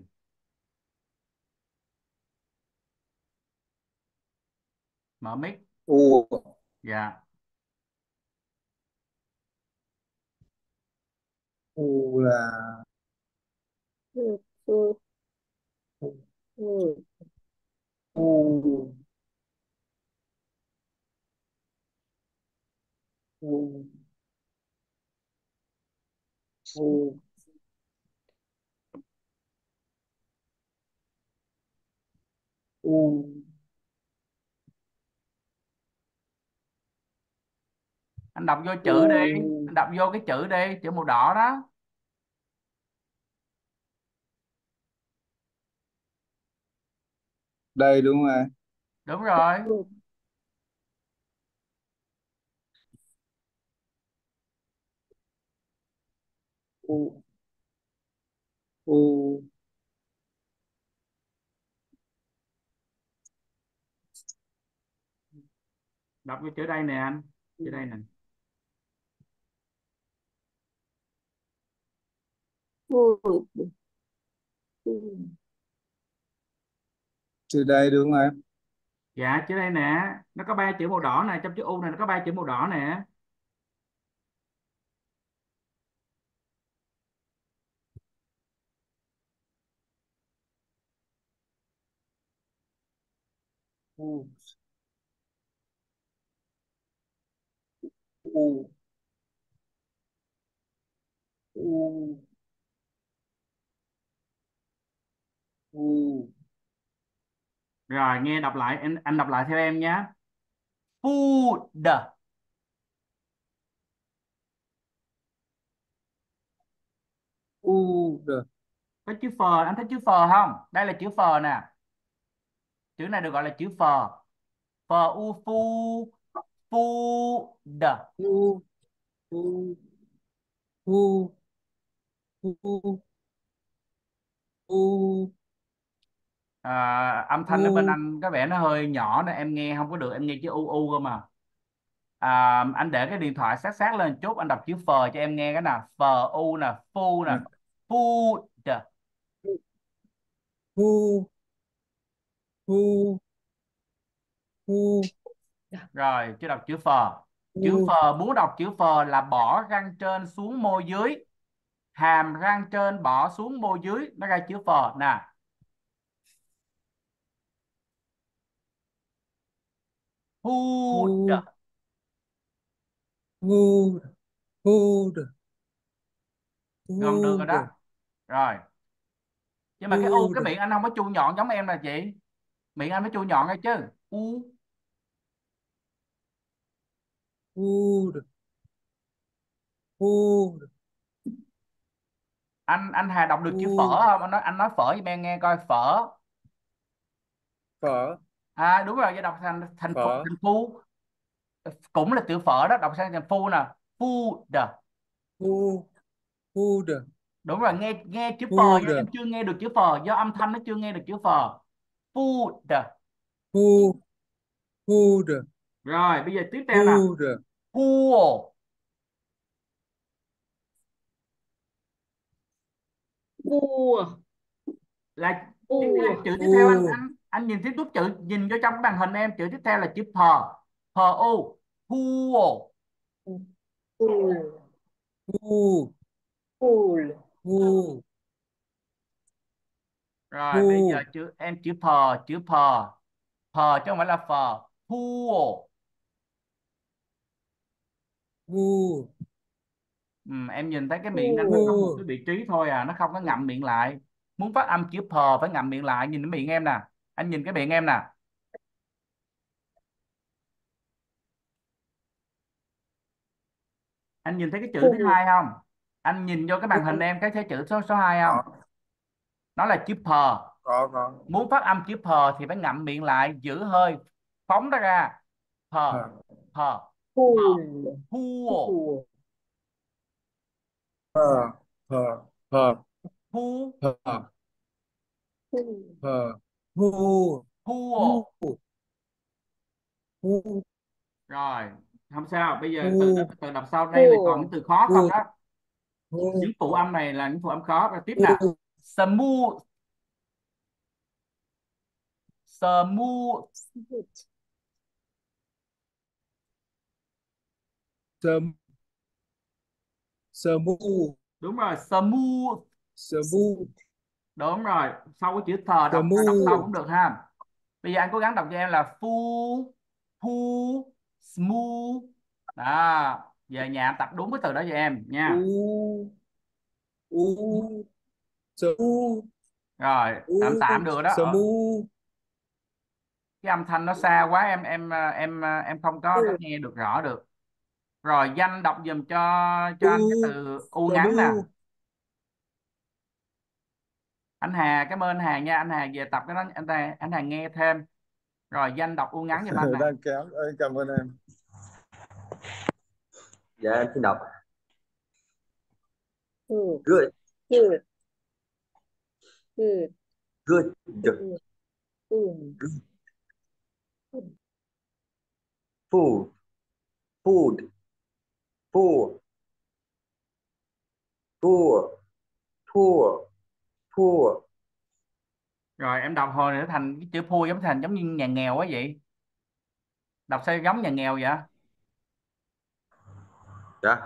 Mở mic. U. Dạ. U là ừ, ừ. u u u u anh đọc vô chữ đi. Anh đọc vô cái chữ đi chữ màu đỏ đó. Đây đúng ạ đúng rồi u. U. Đọc vô chữ đây nè anh. Chữ đây nè. Food. từ đây đúng không em? Dạ chữ đây nè. Nó có ba chữ màu đỏ nè. Trong chữ U này nó có ba chữ màu đỏ nè u u u u rồi nghe đọc lại. Anh anh đọc lại theo em nhé. Food u được có chữ phờ anh thấy chữ phờ không? Đây là chữ phờ nè chữ này được gọi là chữ phờ phờ u phu food u u u u u à, âm thanh ở bên anh có vẻ nó hơi nhỏ nên em nghe không có được em nghe chữ u u cơ mà. À, anh để cái điện thoại sát sát lên chút anh đọc chữ phờ cho em nghe cái nào. Phờ u nè phu nè. Food u u u rồi chứ đọc chữ phờ. Chữ phờ muốn đọc chữ phờ là bỏ răng trên xuống môi dưới. Hàm răng trên bỏ xuống môi dưới. Nó ra chữ phờ. Nè. Food u u ngon được rồi đó. Rồi. Nhưng mà cái u cái miệng anh không có chu nhọn giống em là chị miệng anh phải chu nhọn ngay chứ. U. U u anh anh Hà đọc được chữ U. phở không? Anh nói anh nói phở cho em nghe coi phở. Phở. À đúng rồi giờ đọc thành thành phở. thành phu. Cũng là chữ phở đó đọc sang thành phu nè. Food food food đúng rồi nghe nghe chữ phờ do em chưa nghe được chữ phờ. Do âm thanh nó chưa nghe được chữ phờ food. Food. Food. Rồi bây giờ tiếp theo nè food. Pool. Pool. là tiếp Pool. theo, chữ tiếp theo anh Pool. anh anh nhìn tiếp tục chữ nhìn vô trong cái màn hình em chữ tiếp theo là chữ phờ phờ u pool. Pool. food Pool. Rồi bây giờ Pool. chữ em chữ phờ chữ phờ. Phờ chứ không phải là phờ. Pool food ừ, em nhìn thấy cái miệng anh nó có một cái vị trí thôi à nó không có ngậm miệng lại. Muốn phát âm chữ phờ phải ngậm miệng lại nhìn cái miệng em nè. Anh nhìn cái miệng em nè. Anh nhìn thấy cái chữ thứ Pool. hai không? Anh nhìn vô cái màn hình em cái thấy chữ số số hai không nó là chữ phờ có có. Muốn phát âm chữ phờ thì phải ngậm miệng lại giữ hơi phóng nó ra. Phờ phờ phở phở pool phở Pool. phở food pool food rồi không sao. Bây giờ từ từ đọc sau đây là còn những từ khó không đó? Những phụ âm này là những phụ âm khó. Rồi tiếp nè smooth Smooth. sớm smooth đúng rồi smooth smooth đúng rồi sau cái chữ thờ đọc đọc sau cũng được ha. Bây giờ anh cố gắng đọc cho em là full full smooth đó về nhà tập đúng cái từ đó cho em nha. U u smooth rồi tạm tạm được đó. Ờ, smooth cái âm thanh nó xa quá em em em em không có, có nghe được rõ được. Rồi danh đọc dùm cho cho anh cái từ u ngắn nè. Anh Hà cảm ơn anh Hà nha. Anh Hà về tập cái đó anh Hà, anh Hà nghe thêm. Rồi danh đọc u ngắn giùm anh [laughs] nè. Đang kéo Ê, cảm ơn em. Dạ em xin đọc. Good. Good Good. Good. Good Good. Good. Food. Food. Food Food Food Food rồi em đọc hồi nữa thành cái chữ phu giống thành giống như nhà nghèo quá vậy. Đọc sao giống nhà nghèo vậy? Dạ.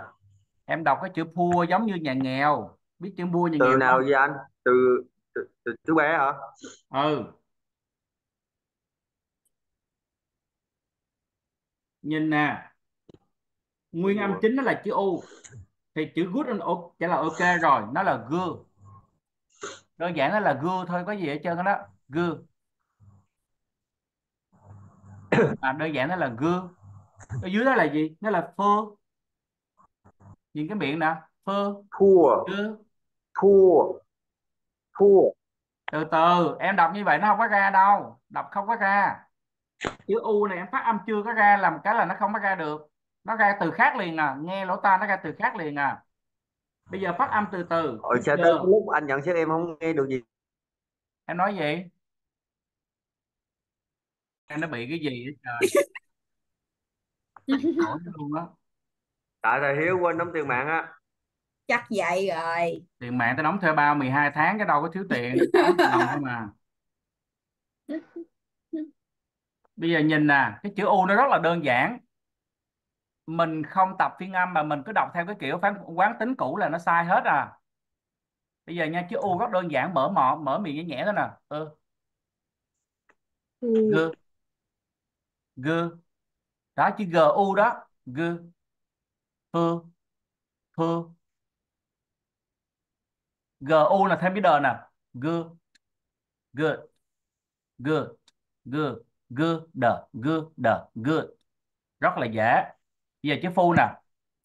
Em đọc cái chữ phu giống như nhà nghèo. Biết chữ mua nhà Từ nghèo nào không? vậy anh? Từ chú bé hả? Ừ. Nhìn nè. Nguyên âm chính nó là chữ u. Thì chữ good and o sẽ là ok rồi nó là good. Đơn giản nó là good thôi có gì hết trơn đó. Good. À, đơn giản nó là good. Ở dưới đó là gì? Nó là phơ nhìn cái miệng nè phơ Poor good Poor từ từ em đọc như vậy nó không có ra đâu. Đọc không có ra. Chữ u này em phát âm chưa có ra làm cái là nó không có ra được. Nó ra từ khác liền à nghe lỗ tai nó ra từ khác liền à bây giờ phát âm từ từ. Rồi sao Giờ, tới lúc anh nhận xét em không nghe được gì. Em nói gì? Em nó bị cái gì vậy trời? [laughs] Nổi luôn á. Tại thầy Hiếu quên đóng tiền mạng á chắc vậy rồi. Tiền mạng tao đóng thuê bao 12 tháng cái đâu có thiếu tiền thôi mà. Bây giờ nhìn nè cái chữ U nó rất là đơn giản. Mình không tập phiên âm mà mình cứ đọc theo cái kiểu phán quán tính cũ là nó sai hết à. Bây giờ nha chữ U rất đơn giản mở mọ mở miệng nhẹ nhẹ thôi nè. Ừ. G. G. Đó chữ g u đó. G. Phư phư g u là thêm cái đờ nè. G good good good good đờ good đờ good rất là dễ. Bây giờ chữ phu nè.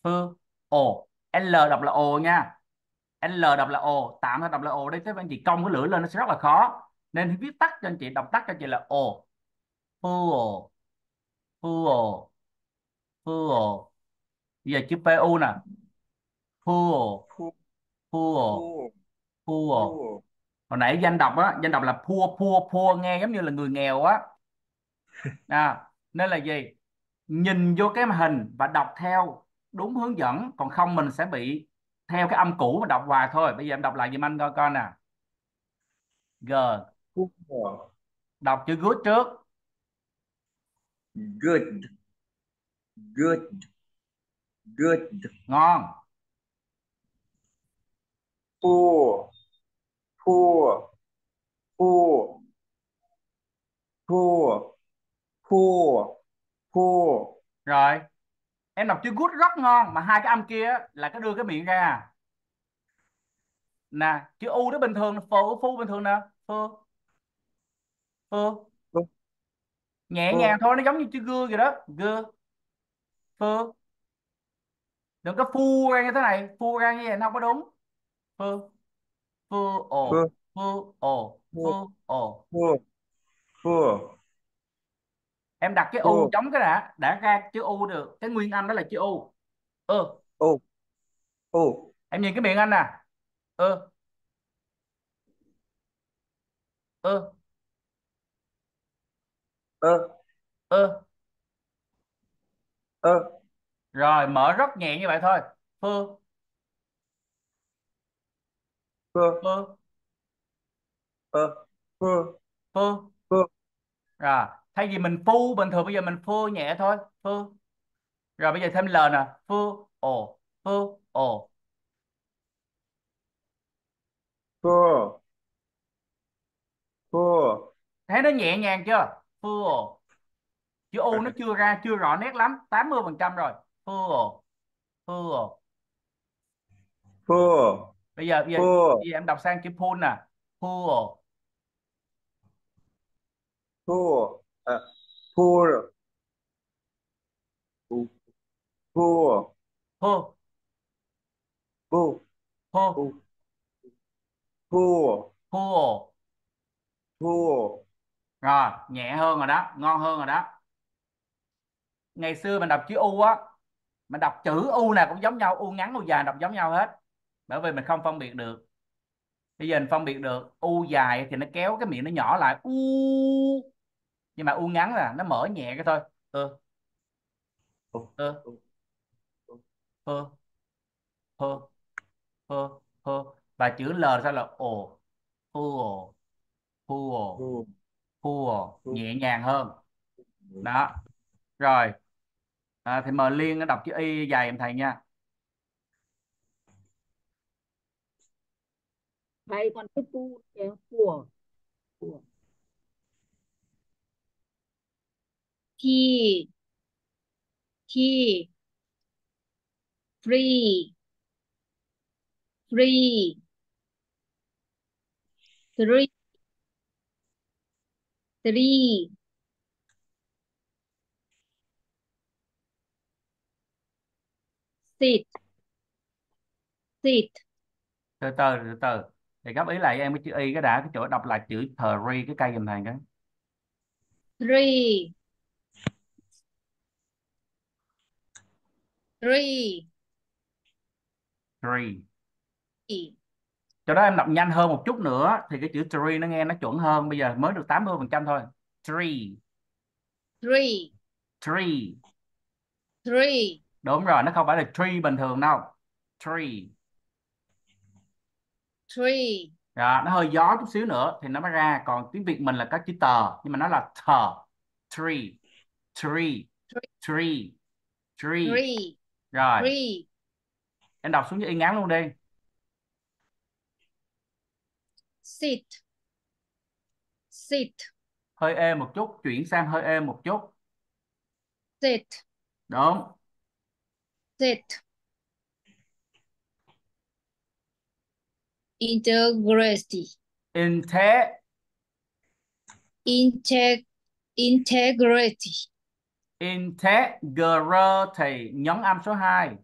Phư ồ l đọc là ồ nha. L đọc là ồ tạm thôi đọc là ồ đây các anh chị cong cái lưỡi lên nó sẽ rất là khó. Nên viết tắt cho anh chị đọc tắt cho anh chị là ồ fool fool fool bây giờ chữ pu nè. Phu, fool phu, fool phu. hồi nãy danh đọc á danh đọc là poor poor poor nghe giống như là người nghèo á. [laughs] À, nên là gì? Nhìn vô cái màn hình và đọc theo đúng hướng dẫn còn không mình sẽ bị theo cái âm cũ mà đọc hoài thôi. Bây giờ em đọc lại giùm anh coi coi nè. G. Đọc chữ good trước. Good. Good. Good. Ngon. Phu, phu, phu, phu, phu, phu. rồi. Em đọc chữ good rất ngon mà hai cái âm kia là cái đưa cái miệng ra. Nè chữ u nó bình thường phu phu bình thường nè. Phu Phu. nhẹ nhàng thôi nó giống như chữ gưa vậy đó. Gưa phu đừng có phu ra như thế này. Phu ra như vậy nó không có đúng. Phu Phu. phu ồ Phu. phu ồ Phu, phu, em đặt cái u chống cái đã đã ra chữ u được. Cái nguyên âm đó là chữ u. Ơ. Ô, ô, em nhìn cái miệng anh nè. Ơ. Ơ. Ơ, ơ. Ơ, rồi mở rất nhẹ như vậy thôi. Phơ phơ, phơ ơ, phơ, phơ. rồi thay vì mình phu bình thường bây giờ mình phơ nhẹ thôi phơ rồi bây giờ thêm l nè phơ ồ phơ ồ. Phơ, phơ, thấy nó nhẹ nhàng chưa? Phơ ồ. Chữ u nó chưa ra chưa rõ nét lắm 80 phần trăm rồi. Phơ ồ phơ ồ. Phơ, bây giờ bây giờ, bây giờ em đọc sang chữ phun nè. Ồ phơ, à, phơ phơ, phơ phơ, phơ, phơ ồ phơ. rồi nhẹ hơn rồi đó ngon hơn rồi đó. Ngày xưa mình đọc chữ u á mình đọc chữ u nào cũng giống nhau u ngắn u dài đọc giống nhau hết bởi vì mình không phân biệt được. Bây giờ mình phân biệt được u dài thì nó kéo cái miệng nó nhỏ lại u. Nhưng mà u ngắn là nó mở nhẹ cái thôi. Ừ ừ ừ ừ ừ ừ và chữ l sao là ồ ồ ồ ồ. nhẹ nhàng hơn. Đó. Rồi. À, thì mời Liên nó đọc chữ y dài em thầy nha thầy còn cái cu của của. Thì thì free. Free. Three. Three. Sit. Sit. Từ từ từ từ thì góp ý lại em cái chữ y cái đã cái chỗ đọc lại chữ three cái cây giùm thầy cái. Three three three chỗ đó em đọc nhanh hơn một chút nữa thì cái chữ three nó nghe nó chuẩn hơn bây giờ mới được 80 phần trăm thôi. Three three three three đúng rồi nó không phải là tree bình thường đâu. Tree three. Đó, nó hơi gió chút xíu nữa thì nó mới ra. Còn tiếng Việt mình là có chữ tờ nhưng mà nó là tờ. Tree tree tree tree three. Rồi. Three. Em đọc xuống cho y ngắn luôn đi. Sit. Sit. Hơi êm một chút chuyển sang hơi êm một chút. Sit. Đúng. Sit integrity. Inte integ integrity. Integrity. Nhấn âm số 2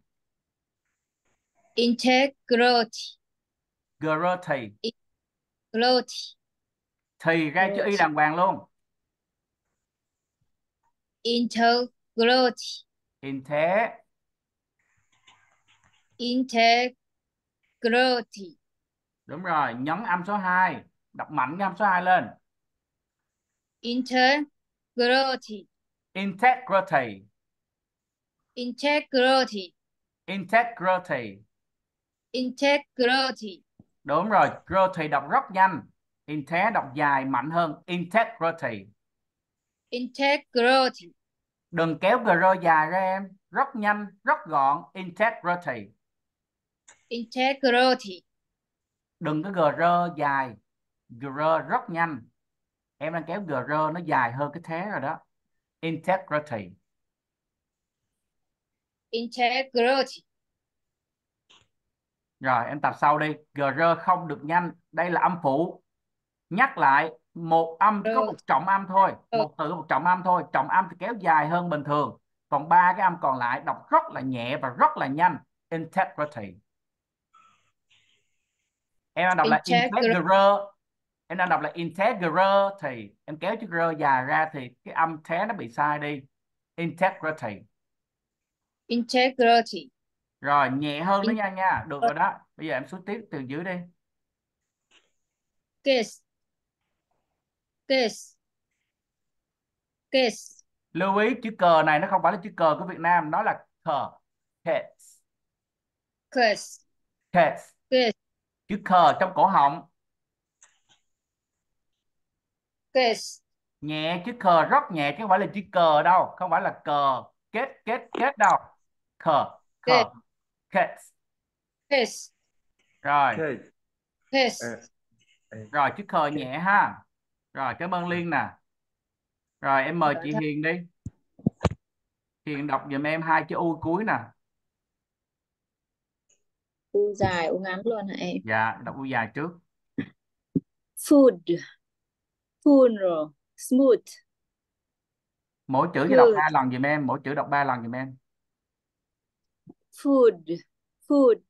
integrity. Gravity integrity. Thì ra chữ y đàng hoàng luôn. Integrity, inte integrity, đúng rồi nhấn âm số 2 đọc mạnh cái âm số 2 lên. Integrity, integrity. Integrity, integrity. Integrity, đúng rồi growth đọc rất nhanh. Inte đọc dài mạnh hơn. Integrity. Integrity, đừng kéo gr dài ra em. Rất nhanh rất gọn. Integrity. Integrity, đừng có gr dài. Gr rất nhanh. Em đang kéo gr nó dài hơn cái thế rồi đó. Integrity. Integrity, rồi em tập sau đi. Gr không được nhanh. Đây là âm phụ nhắc lại một âm có một trọng âm thôi. Một từ có một trọng âm thôi. Trọng âm thì kéo dài hơn bình thường. Còn ba cái âm còn lại đọc rất là nhẹ và rất là nhanh. Integrity em đang đọc là Integr- integral. Em đang đọc là integral thì em kéo chữ r dài ra thì cái âm thế nó bị sai đi. Integrity. Integrity, rồi nhẹ hơn nữa nha nha. Được rồi đó. Bây giờ em xuống tiếp từ dưới đi. Kiss, kiss, kiss, lưu ý chữ cờ này nó không phải là chữ cờ của Việt Nam nó là cờ. Kiss. Kiss, kiss. Kiss, chữ cờ trong cổ họng. Kiss, nhẹ chữ cờ rất nhẹ chứ không phải là chữ cờ đâu không phải là cờ. Kết kết kết đâu? Cờ cờ kiss. Kiss, rồi. Kiss, rồi chữ cờ nhẹ ha. Rồi cảm ơn Liên nè. Rồi em mời chị Hiền đi. Hiền đọc giùm em hai chữ u cuối nè u dài u ngắn luôn hả em? Dạ đọc u dài trước. Food. Funeral. Smooth. Mỗi chữ chỉ đọc hai lần giùm em mỗi chữ đọc ba lần giùm em. Food. Food.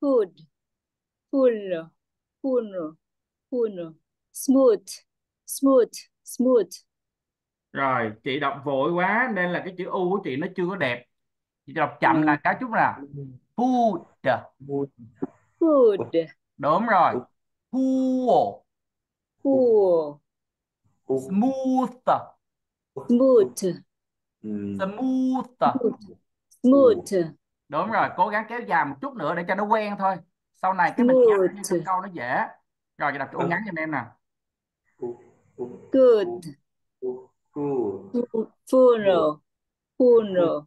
Food. Funeral. Funeral. Funeral. Smooth. Smooth. Smooth. Rồi chị đọc vội quá nên là cái chữ u của chị nó chưa có đẹp. Chị đọc chậm Ừ. là cái chút nè food. Food. Đúng rồi. Cool. Cool. Smooth. Smooth. Ừ. smooth. Smooth. Đúng rồi cố gắng kéo dài một chút nữa để cho nó quen thôi. Sau này cái mình nhắc câu nó dễ. Rồi chị đọc chữ ngắn cho em nè. Good. Cool. funeral. Funeral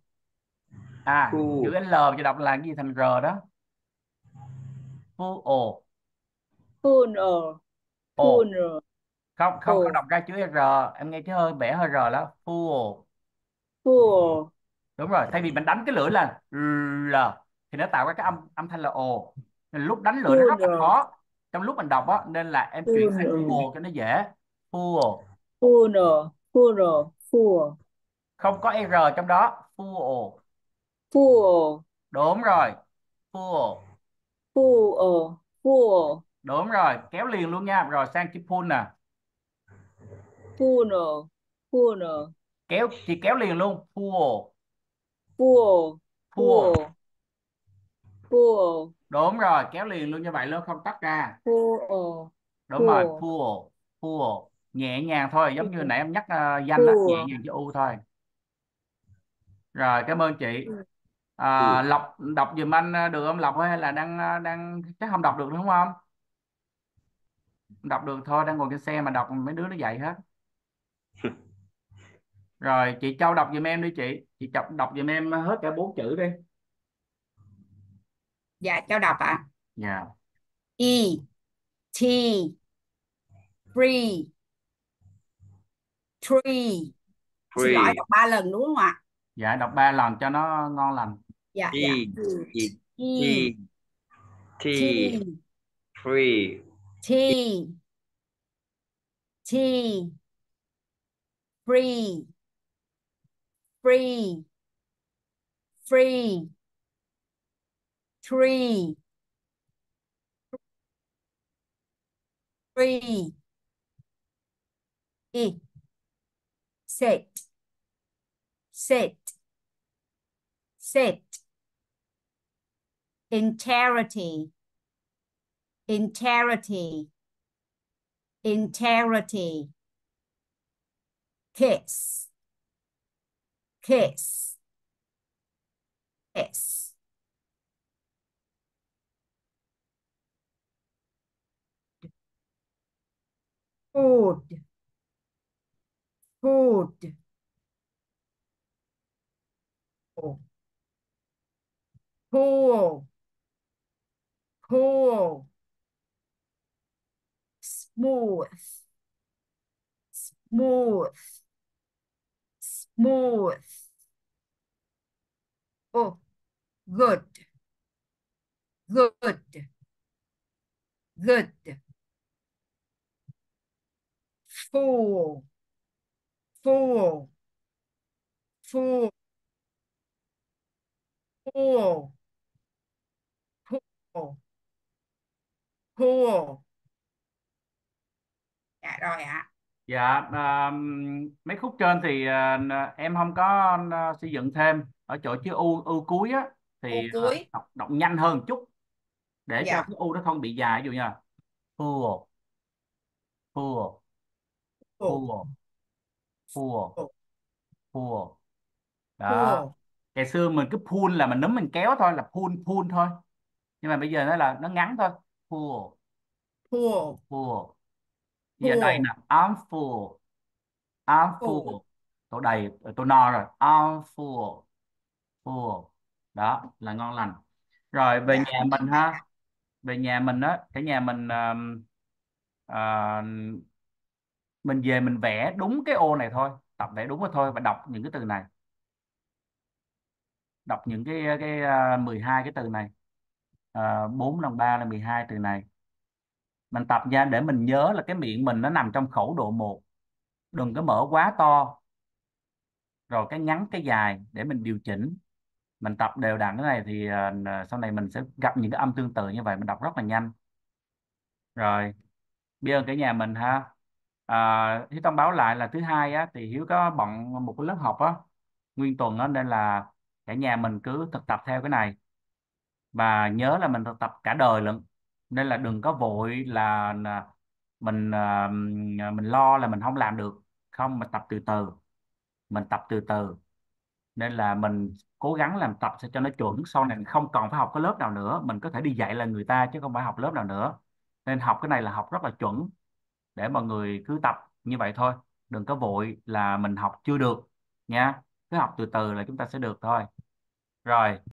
à chữ L chị đọc là cái gì thành R đó? Full funeral ồ. Funeral không không không đọc ra chữ R. Em nghe chữ hơi bẻ hơi R đó. Full full đúng rồi thay vì mình đánh cái lưỡi là L thì nó tạo ra cái âm âm thanh là ồ. Nên lúc đánh lưỡi nó rất là Full. khó. Trong lúc mình đọc á nên là em chuyển sang Full. full cho nó dễ. Full funeral funeral full không có R trong đó. Full full đúng rồi. Full full full đúng rồi. Kéo liền luôn nha. Rồi sang chữ pull nè. Funeral funeral kéo thì kéo liền luôn. Full full full full đúng rồi. Kéo liền luôn như vậy luôn không tách ra. Full đúng rồi. full full nhẹ nhàng thôi. Giống như nãy em nhắc uh, danh đó nhẹ nhàng chữ u thôi. Rồi cảm ơn chị Ừ. à, Lộc đọc giùm anh ờ, được không? Lộc ơi? hay là đang ờ, đang chắc không đọc được đúng không? Đọc được thôi đang ngồi trên xe mà đọc mấy đứa nó dạy hết. [laughs] Rồi chị Châu đọc giùm em đi chị. Chị đọc đọc giùm em hết cả bốn chữ đi. Dạ cho đọc ạ. Dạ. E T free tree xin lỗi Free. đọc ba lần đúng không ạ? Dạ đọc ba lần cho nó ngon lành dạ E. E T. T Free. T T free. Free. Free. Tree. Free. E. Set. Sit sit integrity integrity integrity kiss. Kiss. Kiss. Food. Food. Pool pool smooth. Smooth. Smooth. Oh good. Good. Good. Full full full full full full dạ rồi ạ. Dạ, à, mấy khúc trên thì à, em không có à, xây dựng thêm. Ở chỗ chữ u u cuối á thì Ô à, cuối. đọc, đọc nhanh hơn chút. Để cho dạ. cái u nó không bị dài ví dụ như là full full full full full đó. Ngày xưa mình cứ pull là mình nấm mình kéo thôi là pull pull thôi. Nhưng mà bây giờ nó là nó ngắn thôi full full full giờ đây full nè I'm full. I'm full full. Tôi đầy tôi no rồi. I'm full. Full. Đó là ngon lành. Rồi về dạ nhà cảm mình ha. Về nhà mình á cái nhà mình um, à, mình về mình vẽ đúng cái ô này thôi. Tập vẽ đúng rồi thôi và đọc những cái từ này. Đọc những cái cái uh, 12 cái từ này uh, 4 lần 3 là 12 từ này. Mình tập ra để mình nhớ là cái miệng mình nó nằm trong khẩu độ 1 đừng có mở quá to. Rồi cái ngắn cái dài để mình điều chỉnh. Mình tập đều đặn cái này thì uh, sau này mình sẽ gặp những cái âm tương tự như vậy mình đọc rất là nhanh. Rồi biết ơn cả nhà mình ha. À, Hiếu thông báo lại là thứ hai á thì Hiếu có bận một cái lớp học á nguyên tuần á nên là cả nhà mình cứ thực tập theo cái này và nhớ là mình thực tập cả đời lận. Nên là đừng có vội là là mình à, mình lo là mình không làm được. Không, mình tập từ từ. Mình tập từ từ. Nên là mình cố gắng làm tập sẽ cho nó chuẩn. Sau này mình không còn phải học cái lớp nào nữa. Mình có thể đi dạy là người ta chứ không phải học lớp nào nữa. Nên học cái này là học rất là chuẩn. Để mọi người cứ tập như vậy thôi. Đừng có vội là mình học chưa được nha. Cứ học từ từ là chúng ta sẽ được thôi. Rồi.